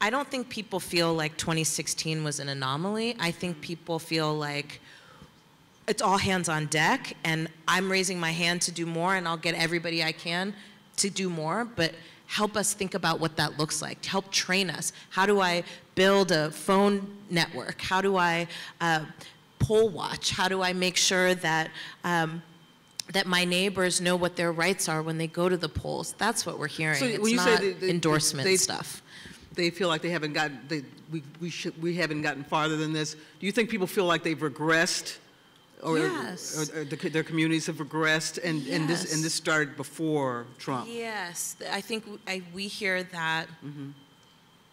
Speaker 4: I don't think people feel like 2016 was an anomaly. I think people feel like it's all hands on deck and I'm raising my hand to do more and I'll get everybody I can to do more, but help us think about what that looks like. Help train us. How do I build a phone network? How do I uh, poll watch? How do I make sure that um, that my neighbors know what their rights are when they go to the polls? That's what we're hearing.
Speaker 1: So
Speaker 4: it's
Speaker 1: when you say
Speaker 4: not
Speaker 1: they- they-
Speaker 4: endorsement
Speaker 1: they-
Speaker 4: stuff.
Speaker 1: They feel like they haven't gotten, they, we, we should, we haven't gotten farther than this. Do you think people feel like they've regressed? Or,
Speaker 4: Yes.
Speaker 1: or, or the, their communities have regressed and, and this, and this started before Trump?
Speaker 4: Yes, I think I, we hear that
Speaker 1: Mm-hmm.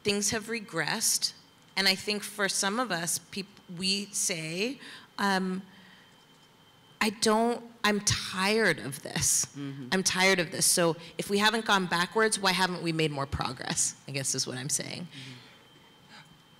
Speaker 4: things have regressed, and I think for some of us, peop, we say, um, "I don't. I'm tired of this.
Speaker 1: Mm-hmm.
Speaker 4: I'm tired of this." So if we haven't gone backwards, why haven't we made more progress? I guess is what I'm saying.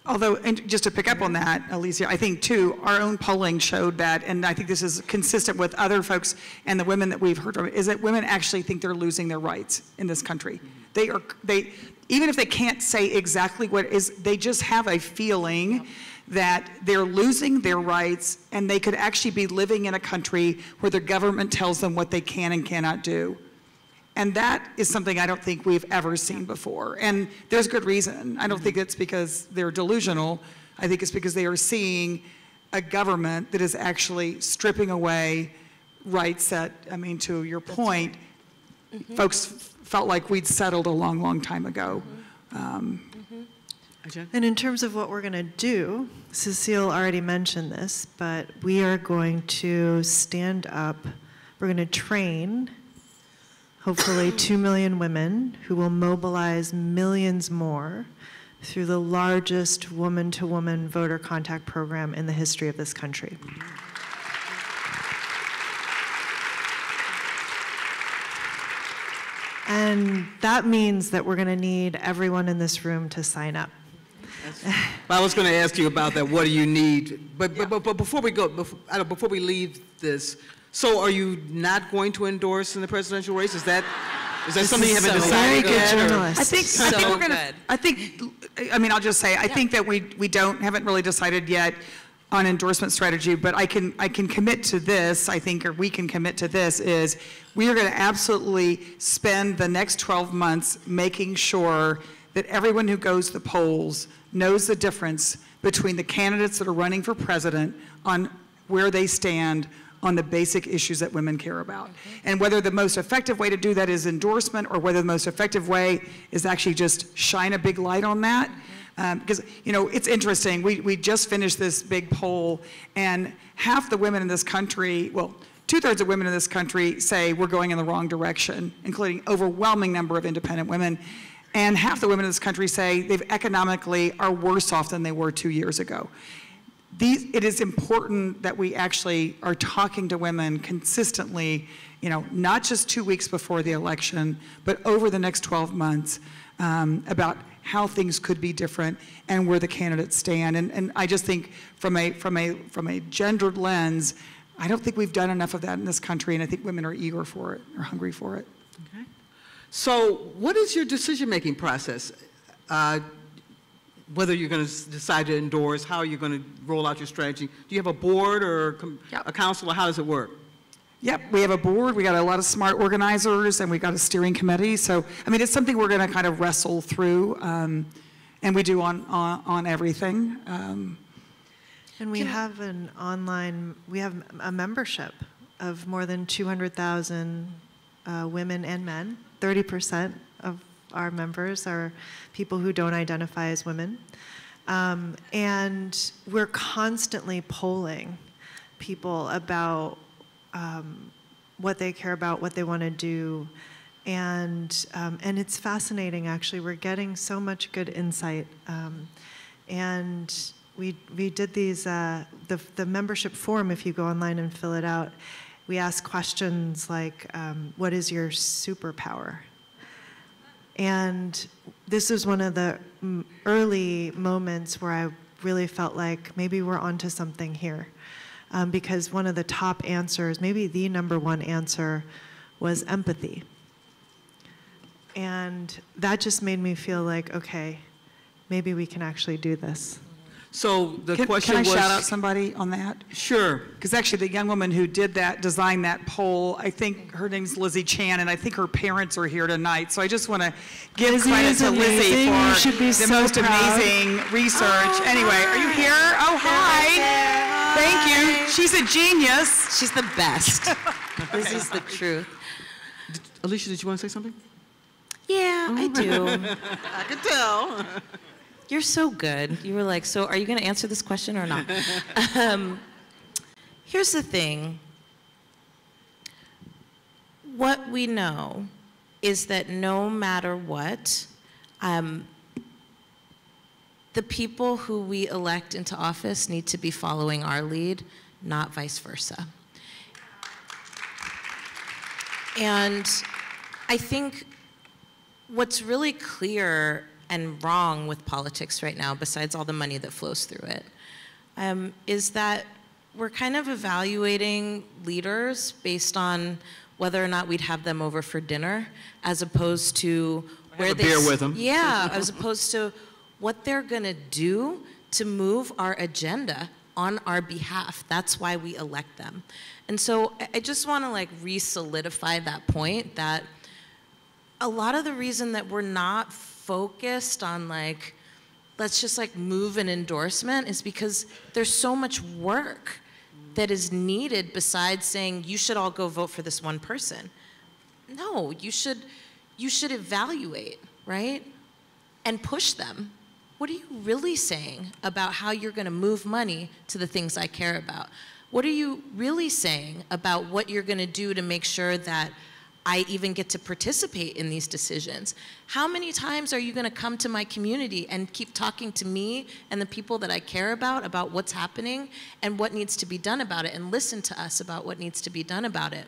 Speaker 2: Although, and just to pick up on that, Alicia, I think too, our own polling showed that, and I think this is consistent with other folks and the women that we've heard from, is that women actually think they're losing their rights in this country. They are, they, even if they can't say exactly what is, they just have a feeling that they're losing their rights and they could actually be living in a country where the government tells them what they can and cannot do. And that is something I don't think we've ever seen before. And there's good reason. I don't think mm-hmm. it's because they're delusional. I think it's because they are seeing a government that is actually stripping away rights that, I mean, to your point, mm-hmm. folks felt like we'd settled a long, long time ago.
Speaker 1: Mm-hmm. Um, Ai-jen?
Speaker 3: And in terms of what we're going to do, Cecile already mentioned this, but we are going to stand up, we're going to train hopefully 2 million women who will mobilize millions more through the largest woman to woman voter contact program in the history of this country. And that means that we're going to need everyone in this room to sign up.
Speaker 1: I was going to ask you about that. What do you need? But, but, but, but before we go, before, before we leave this, so are you not going to endorse in the presidential race? Is that, is that something you haven't
Speaker 4: so
Speaker 1: decided
Speaker 3: Very good journalist.
Speaker 2: I think, I think we're gonna,
Speaker 4: good.
Speaker 2: I think, I mean, I'll just say, I think that we, we don't, haven't really decided yet on endorsement strategy, but I can, I can commit to this, I think, or we can commit to this, is we are gonna absolutely spend the next 12 months making sure that everyone who goes to the polls knows the difference between the candidates that are running for president on where they stand on the basic issues that women care about. And whether the most effective way to do that is endorsement, or whether the most effective way is actually just shine a big light on that. Um, because, you know, it's interesting, we, we just finished this big poll, and half the women in this country, well, two-thirds of women in this country say we're going in the wrong direction, including overwhelming number of independent women. And half the women in this country say they've economically are worse off than they were two years ago these, it is important that we actually are talking to women consistently, you know, not just two weeks before the election, but over the next 12 months um, about how things could be different and where the candidates stand. And, and I just think from a, from, a, from a gendered lens, I don't think we've done enough of that in this country, and I think women are eager for it, are hungry for it.
Speaker 1: Okay. So what is your decision-making process? Uh, Whether you're going to decide to endorse, how you're going to roll out your strategy? Do you have a board or
Speaker 2: Yep.
Speaker 1: a council, or how does it work?
Speaker 2: Yep, we have a board, we got a lot of smart organizers, and we got a steering committee. So, I mean, it's something we're going to kind of wrestle through, um, and we do on, on, on everything. Um,
Speaker 3: And we have an online, we have a membership of more than 200,000 uh, women and men. 30% of our members are people who don't identify as women. Um, and we're constantly polling people about um, what they care about, what they want to do. and um, and it's fascinating. Actually, we're getting so much good insight, um, and we we did these uh, the the membership form. If you go online and fill it out, we ask questions like, um, "What is your superpower?" And this was one of the mm, early moments where I really felt like maybe we're onto something here. Um, because one of the top answers, maybe the number one answer, was empathy. And that just made me feel like, okay, maybe we can actually do this.
Speaker 1: So the
Speaker 2: Can
Speaker 1: question
Speaker 2: can I
Speaker 1: was.
Speaker 2: shout out somebody on that?
Speaker 1: Sure.
Speaker 2: Because actually, the young woman who did that, designed that poll, I think her name's Lizzie Chan, and I think her parents are here tonight. So I just want to give
Speaker 3: Lizzie
Speaker 2: credit
Speaker 3: is
Speaker 2: to Lizzie
Speaker 3: amazing. You
Speaker 2: for
Speaker 3: should be
Speaker 2: the
Speaker 3: so
Speaker 2: most
Speaker 3: proud.
Speaker 2: amazing research. Oh, anyway, are you here? Oh, hi. Thank you. She's a genius.
Speaker 4: She's the best. this is the truth.
Speaker 1: Alicia, did you want to say something?
Speaker 4: Yeah, I oh. do.
Speaker 1: I could tell.
Speaker 4: You're so good. You were like, so are you going to answer this question or not? um, here's the thing what we know is that no matter what, um, the people who we elect into office need to be following our lead, not vice versa. And I think what's really clear and wrong with politics right now, besides all the money that flows through it, um, is that we're kind of evaluating leaders based on whether or not we'd have them over for dinner, as opposed to where they
Speaker 1: beer with 'em.
Speaker 4: Yeah, as opposed to what they're gonna do to move our agenda on our behalf. That's why we elect them. And so I- I just want to like re-solidify that point that a lot of the reason that we're not focused on like let's just like move an endorsement is because there's so much work that is needed besides saying you should all go vote for this one person. No you should you should evaluate right and push them. What are you really saying about how you're going to move money to the things i care about? What are you really saying about what you're going to do to make sure that I even get to participate in these decisions. How many times are you going to come to my community and keep talking to me and the people that I care about about what's happening and what needs to be done about it and listen to us about what needs to be done about it?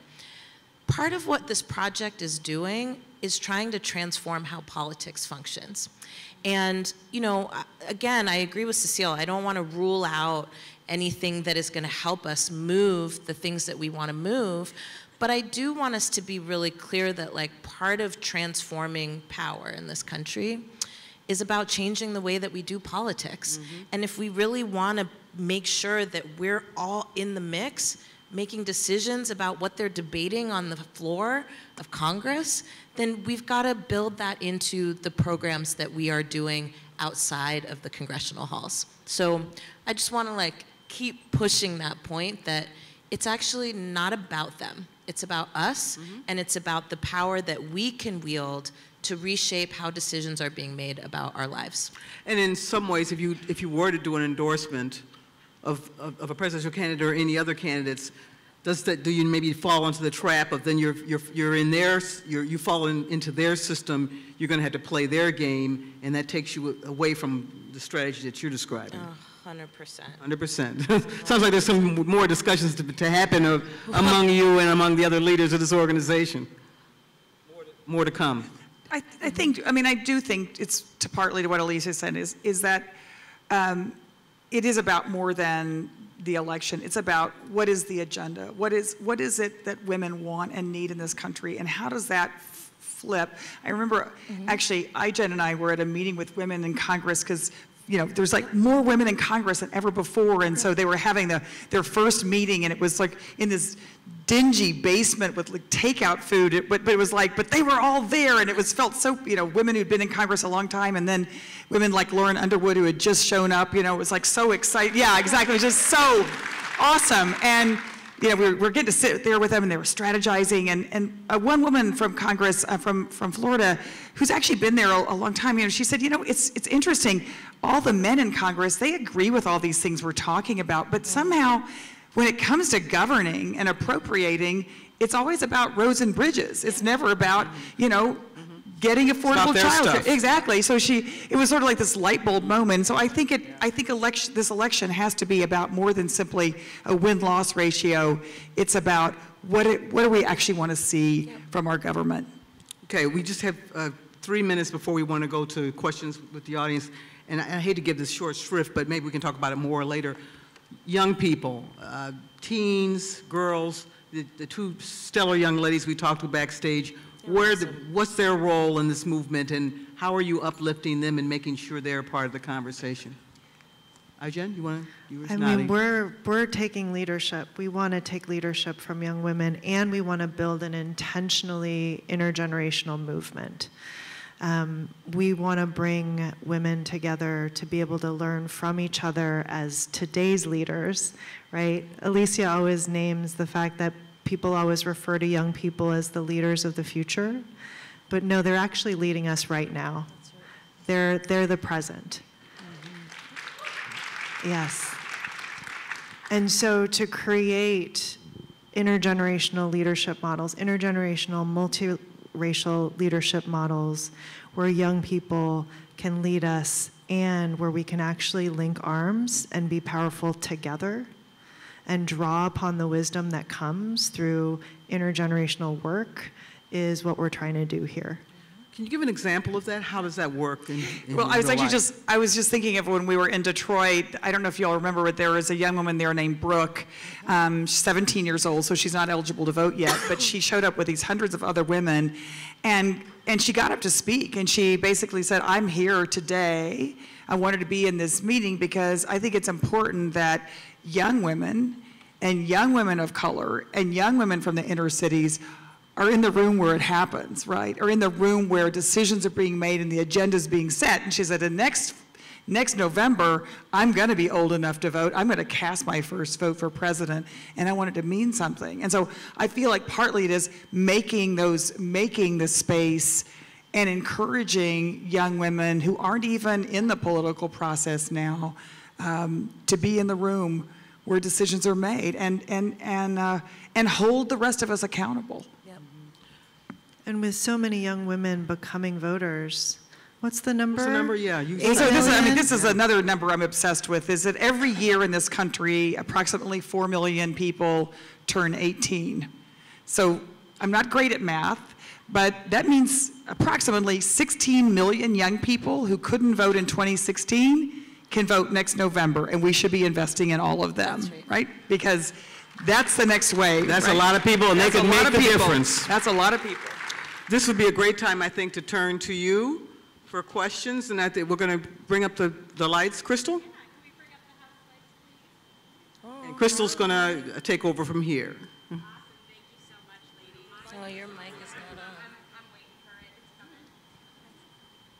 Speaker 4: Part of what this project is doing is trying to transform how politics functions. And, you know, uh, again, I agree with Cecile. I don't want to rule out anything that is going to help us move the things that we want to move. But I do want us to be really clear that, like, part of transforming power in this country is about changing the way that we do politics. Mm-hmm. And if we really want to make sure that we're all in the mix, making decisions about what they're debating on the floor of Congress, then we've got to build that into the programs that we are doing outside of the congressional halls. So I just want to like keep pushing that point that it's actually not about them. It's about us mm-hmm. and it's about the power that we can wield to reshape how decisions are being made about our lives.
Speaker 1: And in some ways, if you, if you were to do an endorsement of, of, of a presidential candidate or any other candidates, does that, do you maybe fall into the trap of then you're, you're, you're in their, you're, you fall in, into their system, you're going to have to play their game, and that takes you away from the strategy that you're describing?
Speaker 4: 100%.
Speaker 1: 100%. Sounds like there's some more discussions to, to happen of, among you and among the other leaders of this organization. More to come.
Speaker 2: I, I think, I mean, I do think it's to partly to what Alicia said is, is that um, it is about more than the election. It's about what is the agenda? What is, what is it that women want and need in this country? And how does that flip? I remember, actually, Ai-jen and I were at a meeting with women in Congress because you know, there's like more women in Congress than ever before, and so they were having the, their first meeting, and it was like in this dingy basement with like takeout food, it, but, but it was like, but they were all there, and it was felt so, you know, women who'd been in Congress a long time, and then women like Lauren Underwood who had just shown up, you know, it was like so exciting. Yeah, exactly, it was just so awesome, and you know, we were, we were getting to sit there with them and they were strategizing. And, and uh, one woman from Congress, uh, from, from Florida, who's actually been there a, a long time, you know, she said, you know, it's, it's interesting. All the men in Congress, they agree with all these things we're talking about, but somehow when it comes to governing and appropriating, it's always about roads and bridges. It's never about, you know, getting affordable childcare. Exactly. So she, it was sort of like this light bulb moment. So I think it, I think election, this election has to be about more than simply a win-loss ratio. It's about what it, what do we actually want to see from our government?
Speaker 1: Okay, we just have uh, three minutes before we want to go to questions with the audience. And I I hate to give this short shrift, but maybe we can talk about it more later. Young people, uh, teens, girls, the the two stellar young ladies we talked to backstage, where, the- what's their role in this movement, and how are you uplifting them and making sure they're part of the conversation? Ai-jen, you want to, you
Speaker 3: I
Speaker 1: nodding.
Speaker 3: mean, we're, we're taking leadership. We want to take leadership from young women, and we want to build an intentionally intergenerational movement. Um, we want to bring women together to be able to learn from each other as today's leaders, right? Alicia always names the fact that people always refer to young people as the leaders of the future, but no, they're actually leading us right now. They're, they're the present. Yes. And so to create intergenerational leadership models, intergenerational, multiracial leadership models where young people can lead us and where we can actually link arms and be powerful together and draw upon the wisdom that comes through intergenerational work is what we're trying to do here.
Speaker 1: Can you give an example of that? How does that work in, in
Speaker 2: Well, I was actually
Speaker 1: life?
Speaker 2: just, I was just thinking of when we were in Detroit. I don't know if y'all remember, but there was a young woman there named Brooke. Um, she's 17 years old, so she's not eligible to vote yet. But she showed up with these hundreds of other women, and and she got up to speak, and she basically said, "I'm here today. I wanted to be in this meeting because I think it's important that young women and young women of color and young women from the inner cities." are in the room where it happens, right? Or in the room where decisions are being made and the agenda's being set. And she said, the next, next November, I'm going to be old enough to vote. I'm going to cast my first vote for president, and I want it to mean something. And so I feel like partly it is making those, making the space and encouraging young women who aren't even in the political process now um, to be in the room where decisions are made and, and, and, uh, and hold the rest of us accountable.
Speaker 3: And with so many young women becoming voters, what's the number?
Speaker 1: What's the number? Yeah, you
Speaker 2: So this is, I mean, this is another number I'm obsessed with, is that every year in this country, approximately 4 million people turn 18. So I'm not great at math, but that means approximately 16 million young people who couldn't vote in 2016 can vote next November, and we should be investing in all of them, right? Because that's the next wave.
Speaker 1: That's a lot of people, and they
Speaker 2: That's a
Speaker 1: can
Speaker 2: lot
Speaker 1: make
Speaker 2: of
Speaker 1: the
Speaker 2: people.
Speaker 1: difference.
Speaker 2: That's a lot of people.
Speaker 1: This would be a great time, I think, to turn to you for questions, and I think we're going to bring up the, the lights. Crystal? And Crystal's going to take over from here.
Speaker 4: Oh, your mic is not on.
Speaker 5: I'm waiting for it. It's coming.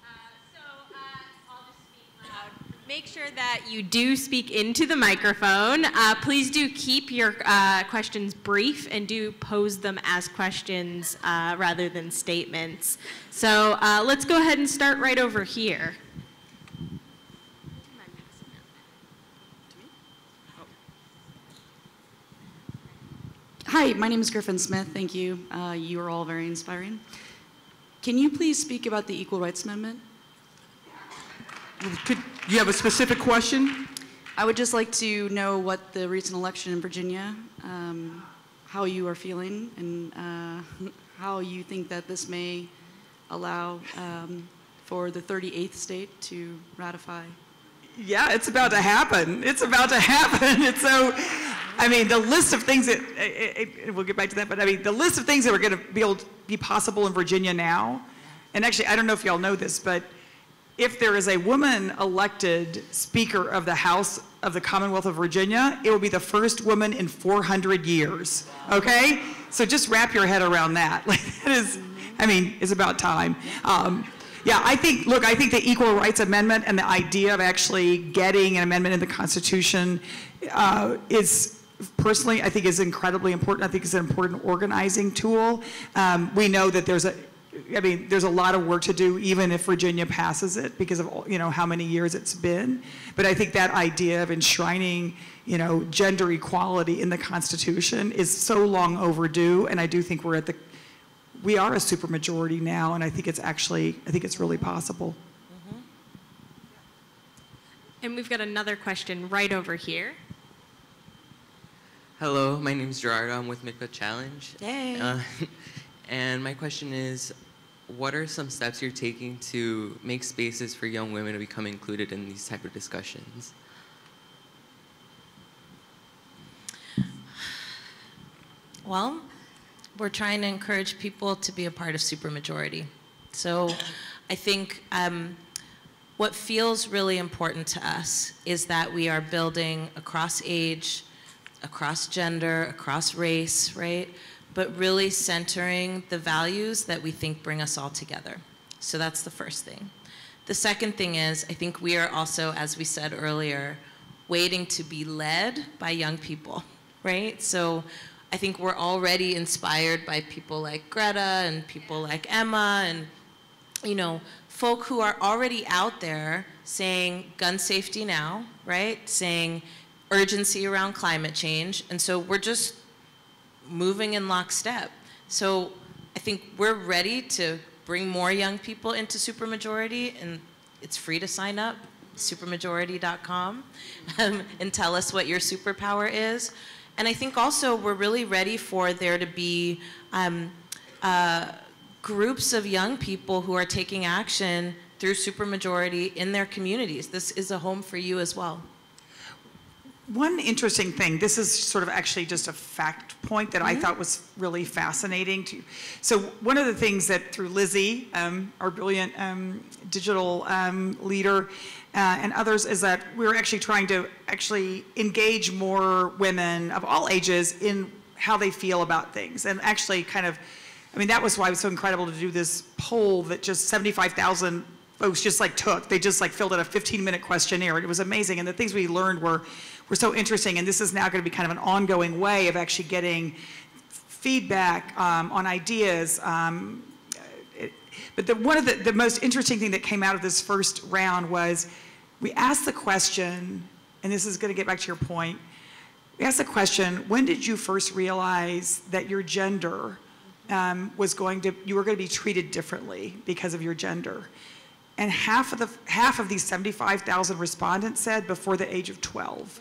Speaker 5: Uh, so uh, I'll just speak loud. Make sure that you do speak into the microphone. Uh, please do keep your uh, questions brief and do pose them as questions uh, rather than statements. So uh, let's go ahead and start right over here.
Speaker 6: Hi, my name is Griffin Smith. Thank you. Uh, you are all very inspiring. Can you please speak about the Equal Rights Amendment?
Speaker 1: Could, you have a specific question?
Speaker 6: I would just like to know what the recent election in Virginia, um, how you are feeling, and uh, how you think that this may allow um, for the 38th state to ratify.
Speaker 2: Yeah, it's about to happen. It's about to happen. It's so, I mean, the list of things that, eh, eh, eh, we'll get back to that, but I mean, the list of things that are going to be able to be possible in Virginia now, and actually, I don't know if y'all know this, but if there is a woman elected Speaker of the House of the Commonwealth of Virginia, it will be the first woman in 400 years, okay? So just wrap your head around that. Like, that is, I mean, it's about time. Um, yeah, I think, look, I think the Equal Rights Amendment and the idea of actually getting an amendment in the Constitution uh, is, personally, I think is incredibly important. I think it's an important organizing tool. Um, we know that there's a, I mean, there's a lot of work to do, even if Virginia passes it, because of, you know, how many years it's been. But I think that idea of enshrining you know, gender equality in the Constitution is so long overdue, and I do think we're at the, we are a supermajority now, and I think it's actually, I think it's really possible.
Speaker 5: And we've got another question right over here.
Speaker 7: Hello, my name is Gerardo. I'm with Mikva Challenge.
Speaker 6: Hey.
Speaker 7: Uh, and my question is, what are some steps you're taking to make spaces for young women to become included in these type of discussions?
Speaker 4: Well, we're trying to encourage people to be a part of supermajority. So I think um, what feels really important to us is that we are building across age, across gender, across race, right? But really centering the values that we think bring us all together. So that's the first thing. The second thing is, I think we are also, as we said earlier, waiting to be led by young people, right? So I think we're already inspired by people like Greta and people like Emma and, you know, folk who are already out there saying gun safety now, right? Saying urgency around climate change. And so we're just moving in lockstep. So I think we're ready to bring more young people into supermajority, and it's free to sign up, supermajority.com, um, and tell us what your superpower is. And I think also we're really ready for there to be um, uh, groups of young people who are taking action through supermajority in their communities. This is a home for you as well.
Speaker 2: One interesting thing, this is sort of actually just a fact point that I thought was really fascinating. To, so one of the things that through Lizzie, um, our brilliant um, digital um, leader, uh, and others, is that we're actually trying to actually engage more women of all ages in how they feel about things, and actually kind of, I mean, that was why it was so incredible to do this poll that just 75,000 folks just like took. They just like filled out a 15 minute questionnaire. It was amazing. And the things we learned were, were so interesting. And this is now going to be kind of an ongoing way of actually getting feedback um, on ideas. Um, it, but the, one of the, the most interesting thing that came out of this first round was we asked the question, and this is going to get back to your point. We asked the question, when did you first realize that your gender um, was going to, you were going to be treated differently because of your gender? And half of the half of these 75,000 respondents said before the age of 12.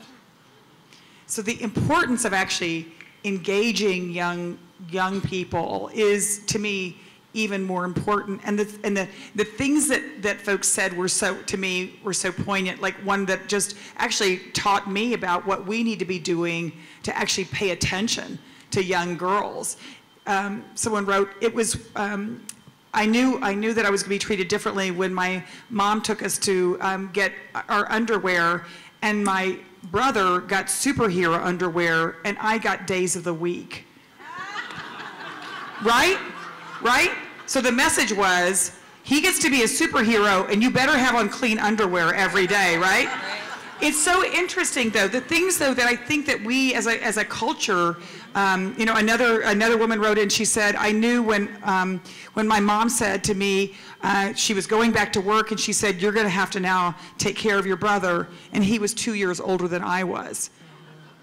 Speaker 2: So the importance of actually engaging young young people is to me even more important. And the and the the things that that folks said were so to me were so poignant. Like one that just actually taught me about what we need to be doing to actually pay attention to young girls. Um, someone wrote, it was um, I knew I knew that I was going to be treated differently when my mom took us to um, get our underwear, and my brother got superhero underwear, and I got days of the week. right, right. So the message was, he gets to be a superhero, and you better have on clean underwear every day, right? It's so interesting, though. The things, though, that I think that we, as a, as a culture, um, you know, another another woman wrote in. She said, "I knew when um, when my mom said to me, uh, she was going back to work, and she said, "You're going to have to now take care of your brother," and he was two years older than I was.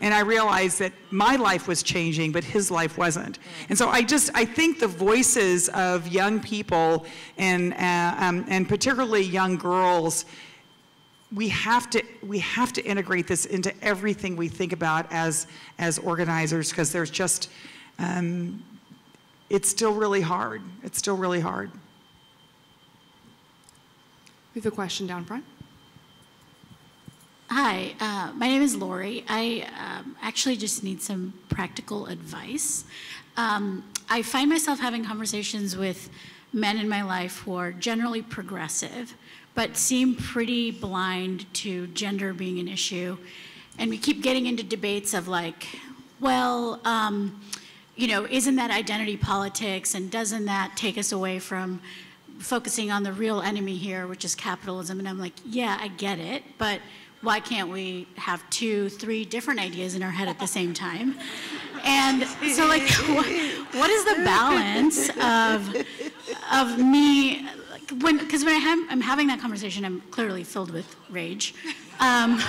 Speaker 2: And I realized that my life was changing, but his life wasn't. And so I just, I think the voices of young people and, uh, um, and particularly young girls we have to we have to integrate this into everything we think about as as organizers because there's just um, it's still really hard it's still really hard
Speaker 8: We have a question down front.
Speaker 9: Hi, uh, my name is Lori. I um, actually just need some practical advice. Um, I find myself having conversations with men in my life who are generally progressive, but seem pretty blind to gender being an issue. And we keep getting into debates of like, well, um, you know, isn't that identity politics and doesn't that take us away from focusing on the real enemy here, which is capitalism? And I'm like, yeah, I get it, but why can't we have two, three different ideas in our head at the same time? And so, like, what, what is the balance of of me? When because when I I'm having that conversation, I'm clearly filled with rage. Um,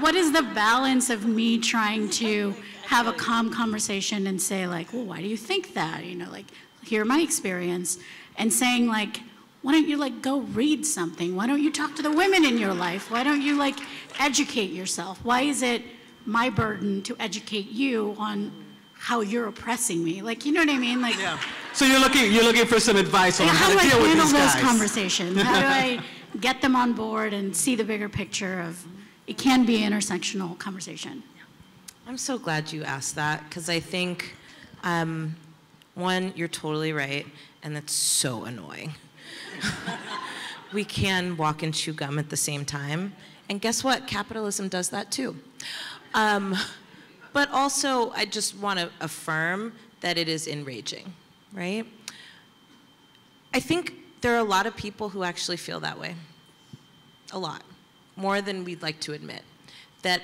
Speaker 9: what is the balance of me trying to have a calm conversation and say like, well, why do you think that? You know, like, hear my experience, and saying like, why don't you like go read something? Why don't you talk to the women in your life? Why don't you like educate yourself? Why is it my burden to educate you on how you're oppressing me? Like, you know what I mean? Like,
Speaker 1: Yeah. So you're looking, you're looking for some advice on
Speaker 9: yeah,
Speaker 1: how,
Speaker 9: how do
Speaker 1: to
Speaker 9: I
Speaker 1: deal with
Speaker 9: handle those conversations? How do I get them on board and see the bigger picture of it can be an intersectional conversation?
Speaker 4: I'm so glad you asked that because I think, um, one, you're totally right, and that's so annoying. we can walk and chew gum at the same time. And guess what? Capitalism does that too. Um, but also, I just want to affirm that it is enraging, right? I think there are a lot of people who actually feel that way. A lot. More than we'd like to admit. That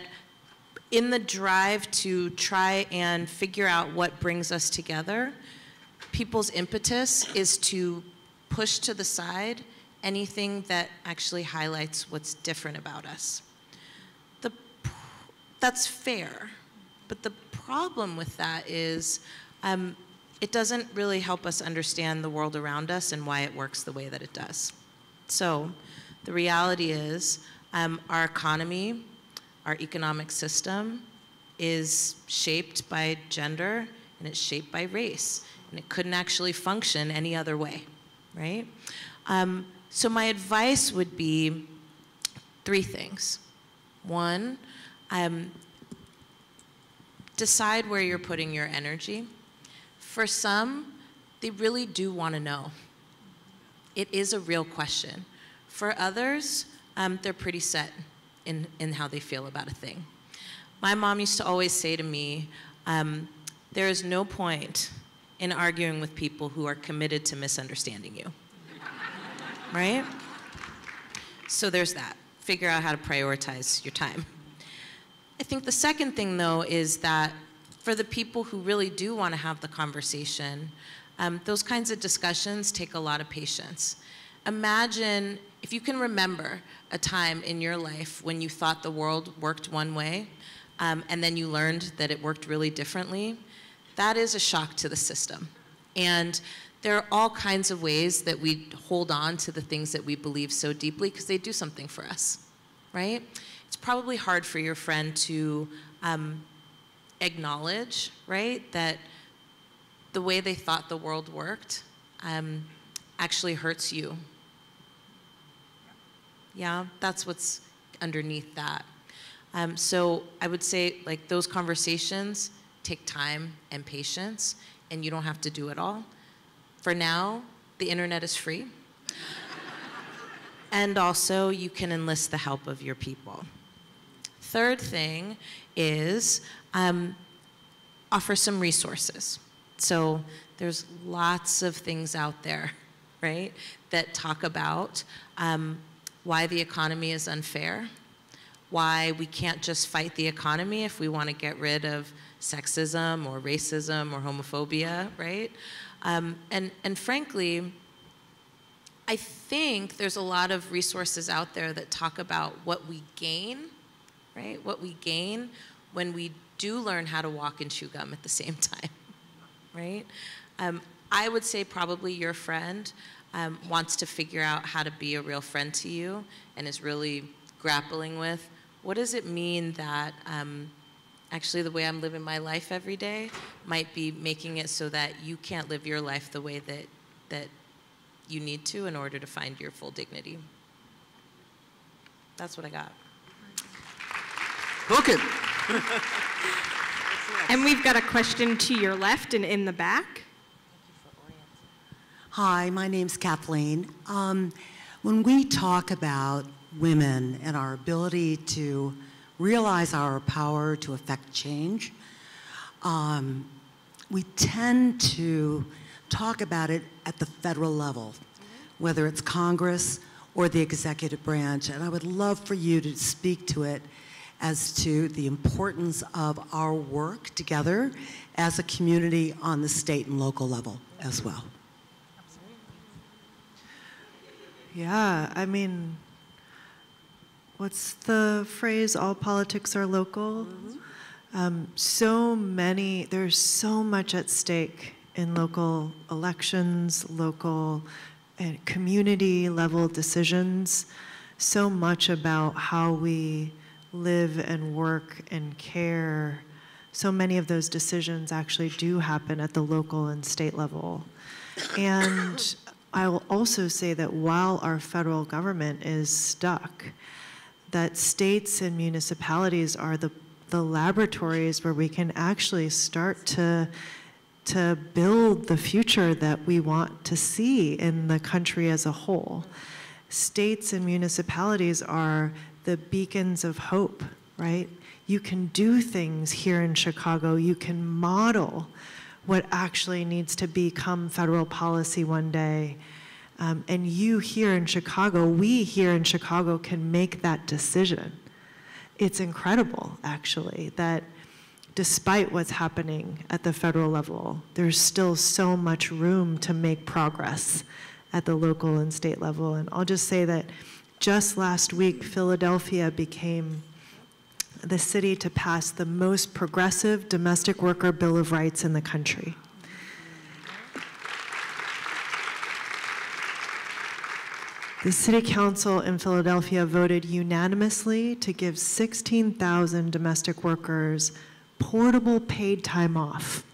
Speaker 4: in the drive to try and figure out what brings us together, people's impetus is to push to the side anything that actually highlights what's different about us. The, that's fair, but the problem with that is um, it doesn't really help us understand the world around us and why it works the way that it does. So the reality is um, our economy, our economic system is shaped by gender and it's shaped by race. And it couldn't actually function any other way, right? Um, so my advice would be three things. One, um, decide where you're putting your energy. For some, they really do want to know. It is a real question. For others, um, they're pretty set in, in how they feel about a thing. My mom used to always say to me, um, there is no point in arguing with people who are committed to misunderstanding you. right? So there's that. Figure out how to prioritize your time. I think the second thing, though, is that for the people who really do want to have the conversation, um, those kinds of discussions take a lot of patience. Imagine if you can remember a time in your life when you thought the world worked one way, um, and then you learned that it worked really differently. That is a shock to the system. And there are all kinds of ways that we hold on to the things that we believe so deeply because they do something for us, right? It's probably hard for your friend to um, acknowledge, right, that the way they thought the world worked um, actually hurts you. Yeah, that's what's underneath that. Um, so I would say, like, those conversations take time and patience, and you don't have to do it all. For now, the internet is free. and also, you can enlist the help of your people. Third thing is um, offer some resources. So there's lots of things out there, right, that talk about um, why the economy is unfair, why we can't just fight the economy if we want to get rid of sexism or racism or homophobia, right? Um, and, and frankly, I think there's a lot of resources out there that talk about what we gain, right? What we gain when we do learn how to walk and chew gum at the same time, right? Um, I would say probably your friend um, wants to figure out how to be a real friend to you and is really grappling with what does it mean that um, actually the way I'm living my life every day might be making it so that you can't live your life the way that, that you need to in order to find your full dignity. That's what I got.
Speaker 1: Book it.
Speaker 5: And we've got a question to your left and in the back.
Speaker 10: Hi, my name's Kathleen. Um, when we talk about women and our ability to realize our power to affect change, um, we tend to talk about it at the federal level, whether it's Congress or the executive branch. And I would love for you to speak to it as to the importance of our work together as a community on the state and local level as well.
Speaker 3: Yeah, I mean, what's the phrase? All politics are local. Um, so many, there's so much at stake in local elections, local and community level decisions. So much about how we live and work and care. So many of those decisions actually do happen at the local and state level. And I will also say that while our federal government is stuck, that states and municipalities are the, the laboratories where we can actually start to, to build the future that we want to see in the country as a whole. States and municipalities are the beacons of hope, right? You can do things here in Chicago. You can model what actually needs to become federal policy one day. Um, and you here in Chicago, we here in Chicago can make that decision. It's incredible, actually, that despite what's happening at the federal level, there's still so much room to make progress at the local and state level. And I'll just say that just last week, Philadelphia became the city to pass the most progressive domestic worker Bill of Rights in the country. The City Council in Philadelphia voted unanimously to give 16,000 domestic workers portable paid time off.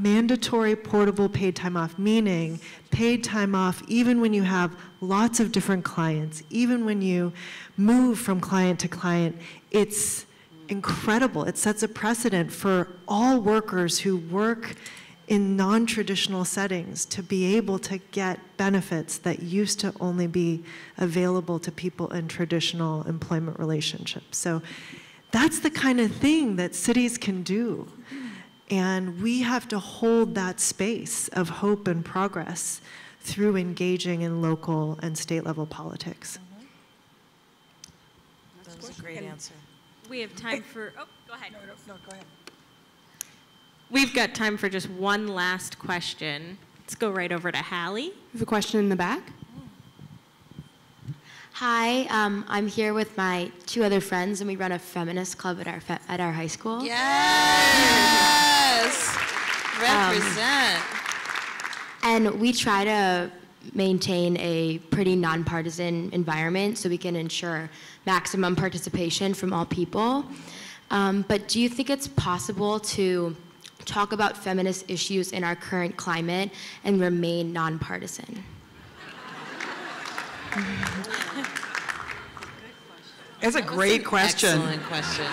Speaker 3: Mandatory portable paid time off, meaning paid time off even when you have lots of different clients, even when you move from client to client. It's incredible. It sets a precedent for all workers who work in non-traditional settings to be able to get benefits that used to only be available to people in traditional employment relationships. So that's the kind of thing that cities can do. And we have to hold that space of hope and progress through engaging in local and state level politics.
Speaker 4: That was a great answer.
Speaker 5: We have time for, oh, go ahead.
Speaker 2: No, no, go ahead.
Speaker 5: We've got time for just one last question. Let's go right over to Hallie.
Speaker 8: We have a question in the back.
Speaker 11: Hi, um, I'm here with my two other friends, and we run a feminist club at our at our high school.
Speaker 4: Yes. Represent.
Speaker 11: And we try to maintain a pretty nonpartisan environment so we can ensure maximum participation from all people. Um, but do you think it's possible to talk about feminist issues in our current climate and remain nonpartisan?
Speaker 2: It's a great question.
Speaker 4: Excellent question.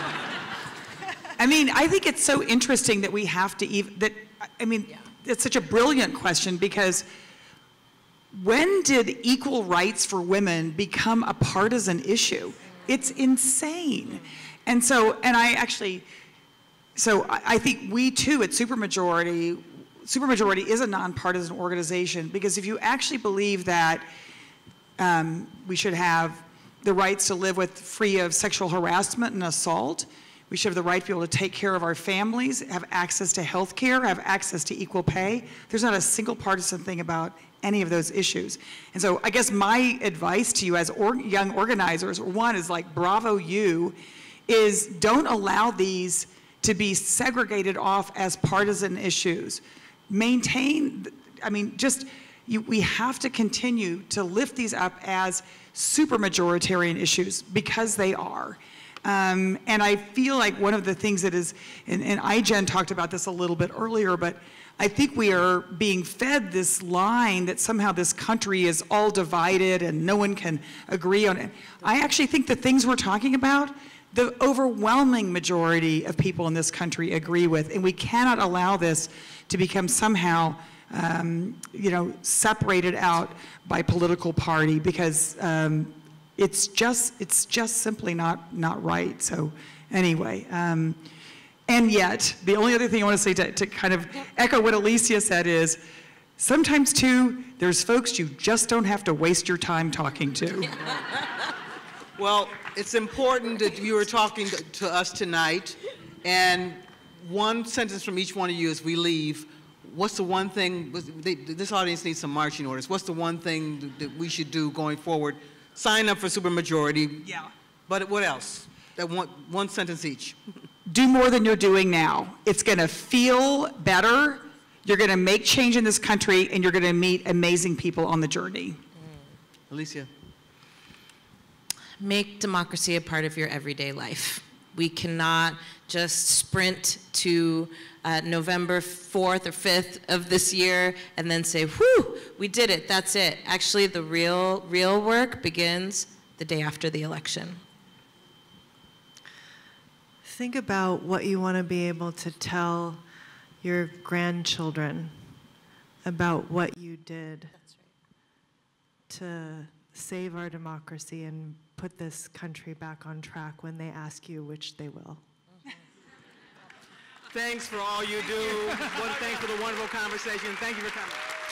Speaker 2: I mean, I think it's so interesting that we have to even, that, I mean, it's such a brilliant question because when did equal rights for women become a partisan issue? It's insane. And so, and I actually, so I, I think we too at Supermajority, Supermajority is a nonpartisan organization because if you actually believe that um, we should have the rights to live with free of sexual harassment and assault. We should have the right to be able to take care of our families, have access to health care, have access to equal pay. There's not a single partisan thing about any of those issues. And so I guess my advice to you as or young organizers, one is like, bravo you, is don't allow these to be segregated off as partisan issues. Maintain, I mean, just, you, we have to continue to lift these up as super majoritarian issues because they are. Um, and I feel like one of the things that is, and, and Ai-jen talked about this a little bit earlier, but I think we are being fed this line that somehow this country is all divided and no one can agree on it. I actually think the things we're talking about, the overwhelming majority of people in this country agree with, and we cannot allow this to become somehow um, you know, separated out by political party because um, it's just it's just simply not not right. So anyway, um, and yet the only other thing I want to say to, to kind of echo what Alicia said is sometimes too there's folks you just don't have to waste your time talking to.
Speaker 1: Well, it's important that you are talking to, to us tonight, and one sentence from each one of you as we leave. What's the one thing, they- this audience needs some marching orders. What's the one thing that we should do going forward? Sign up for supermajority.
Speaker 2: Yeah.
Speaker 1: But what else? That one, one sentence each.
Speaker 2: do more than you're doing now. It's going to feel better. You're going to make change in this country, and you're going to meet amazing people on the journey. Mm.
Speaker 1: Alicia?
Speaker 4: Make democracy a part of your everyday life. We cannot just sprint to uh, November 4th or 5th of this year and then say, whew, we did it, that's it. Actually, the real, real work begins the day after the election.
Speaker 3: Think about what you want to be able to tell your grandchildren about what you did to save our democracy and put this country back on track when they ask you, which they will.
Speaker 1: Thanks for all you do. Thanks for the wonderful conversation. Thank you for coming.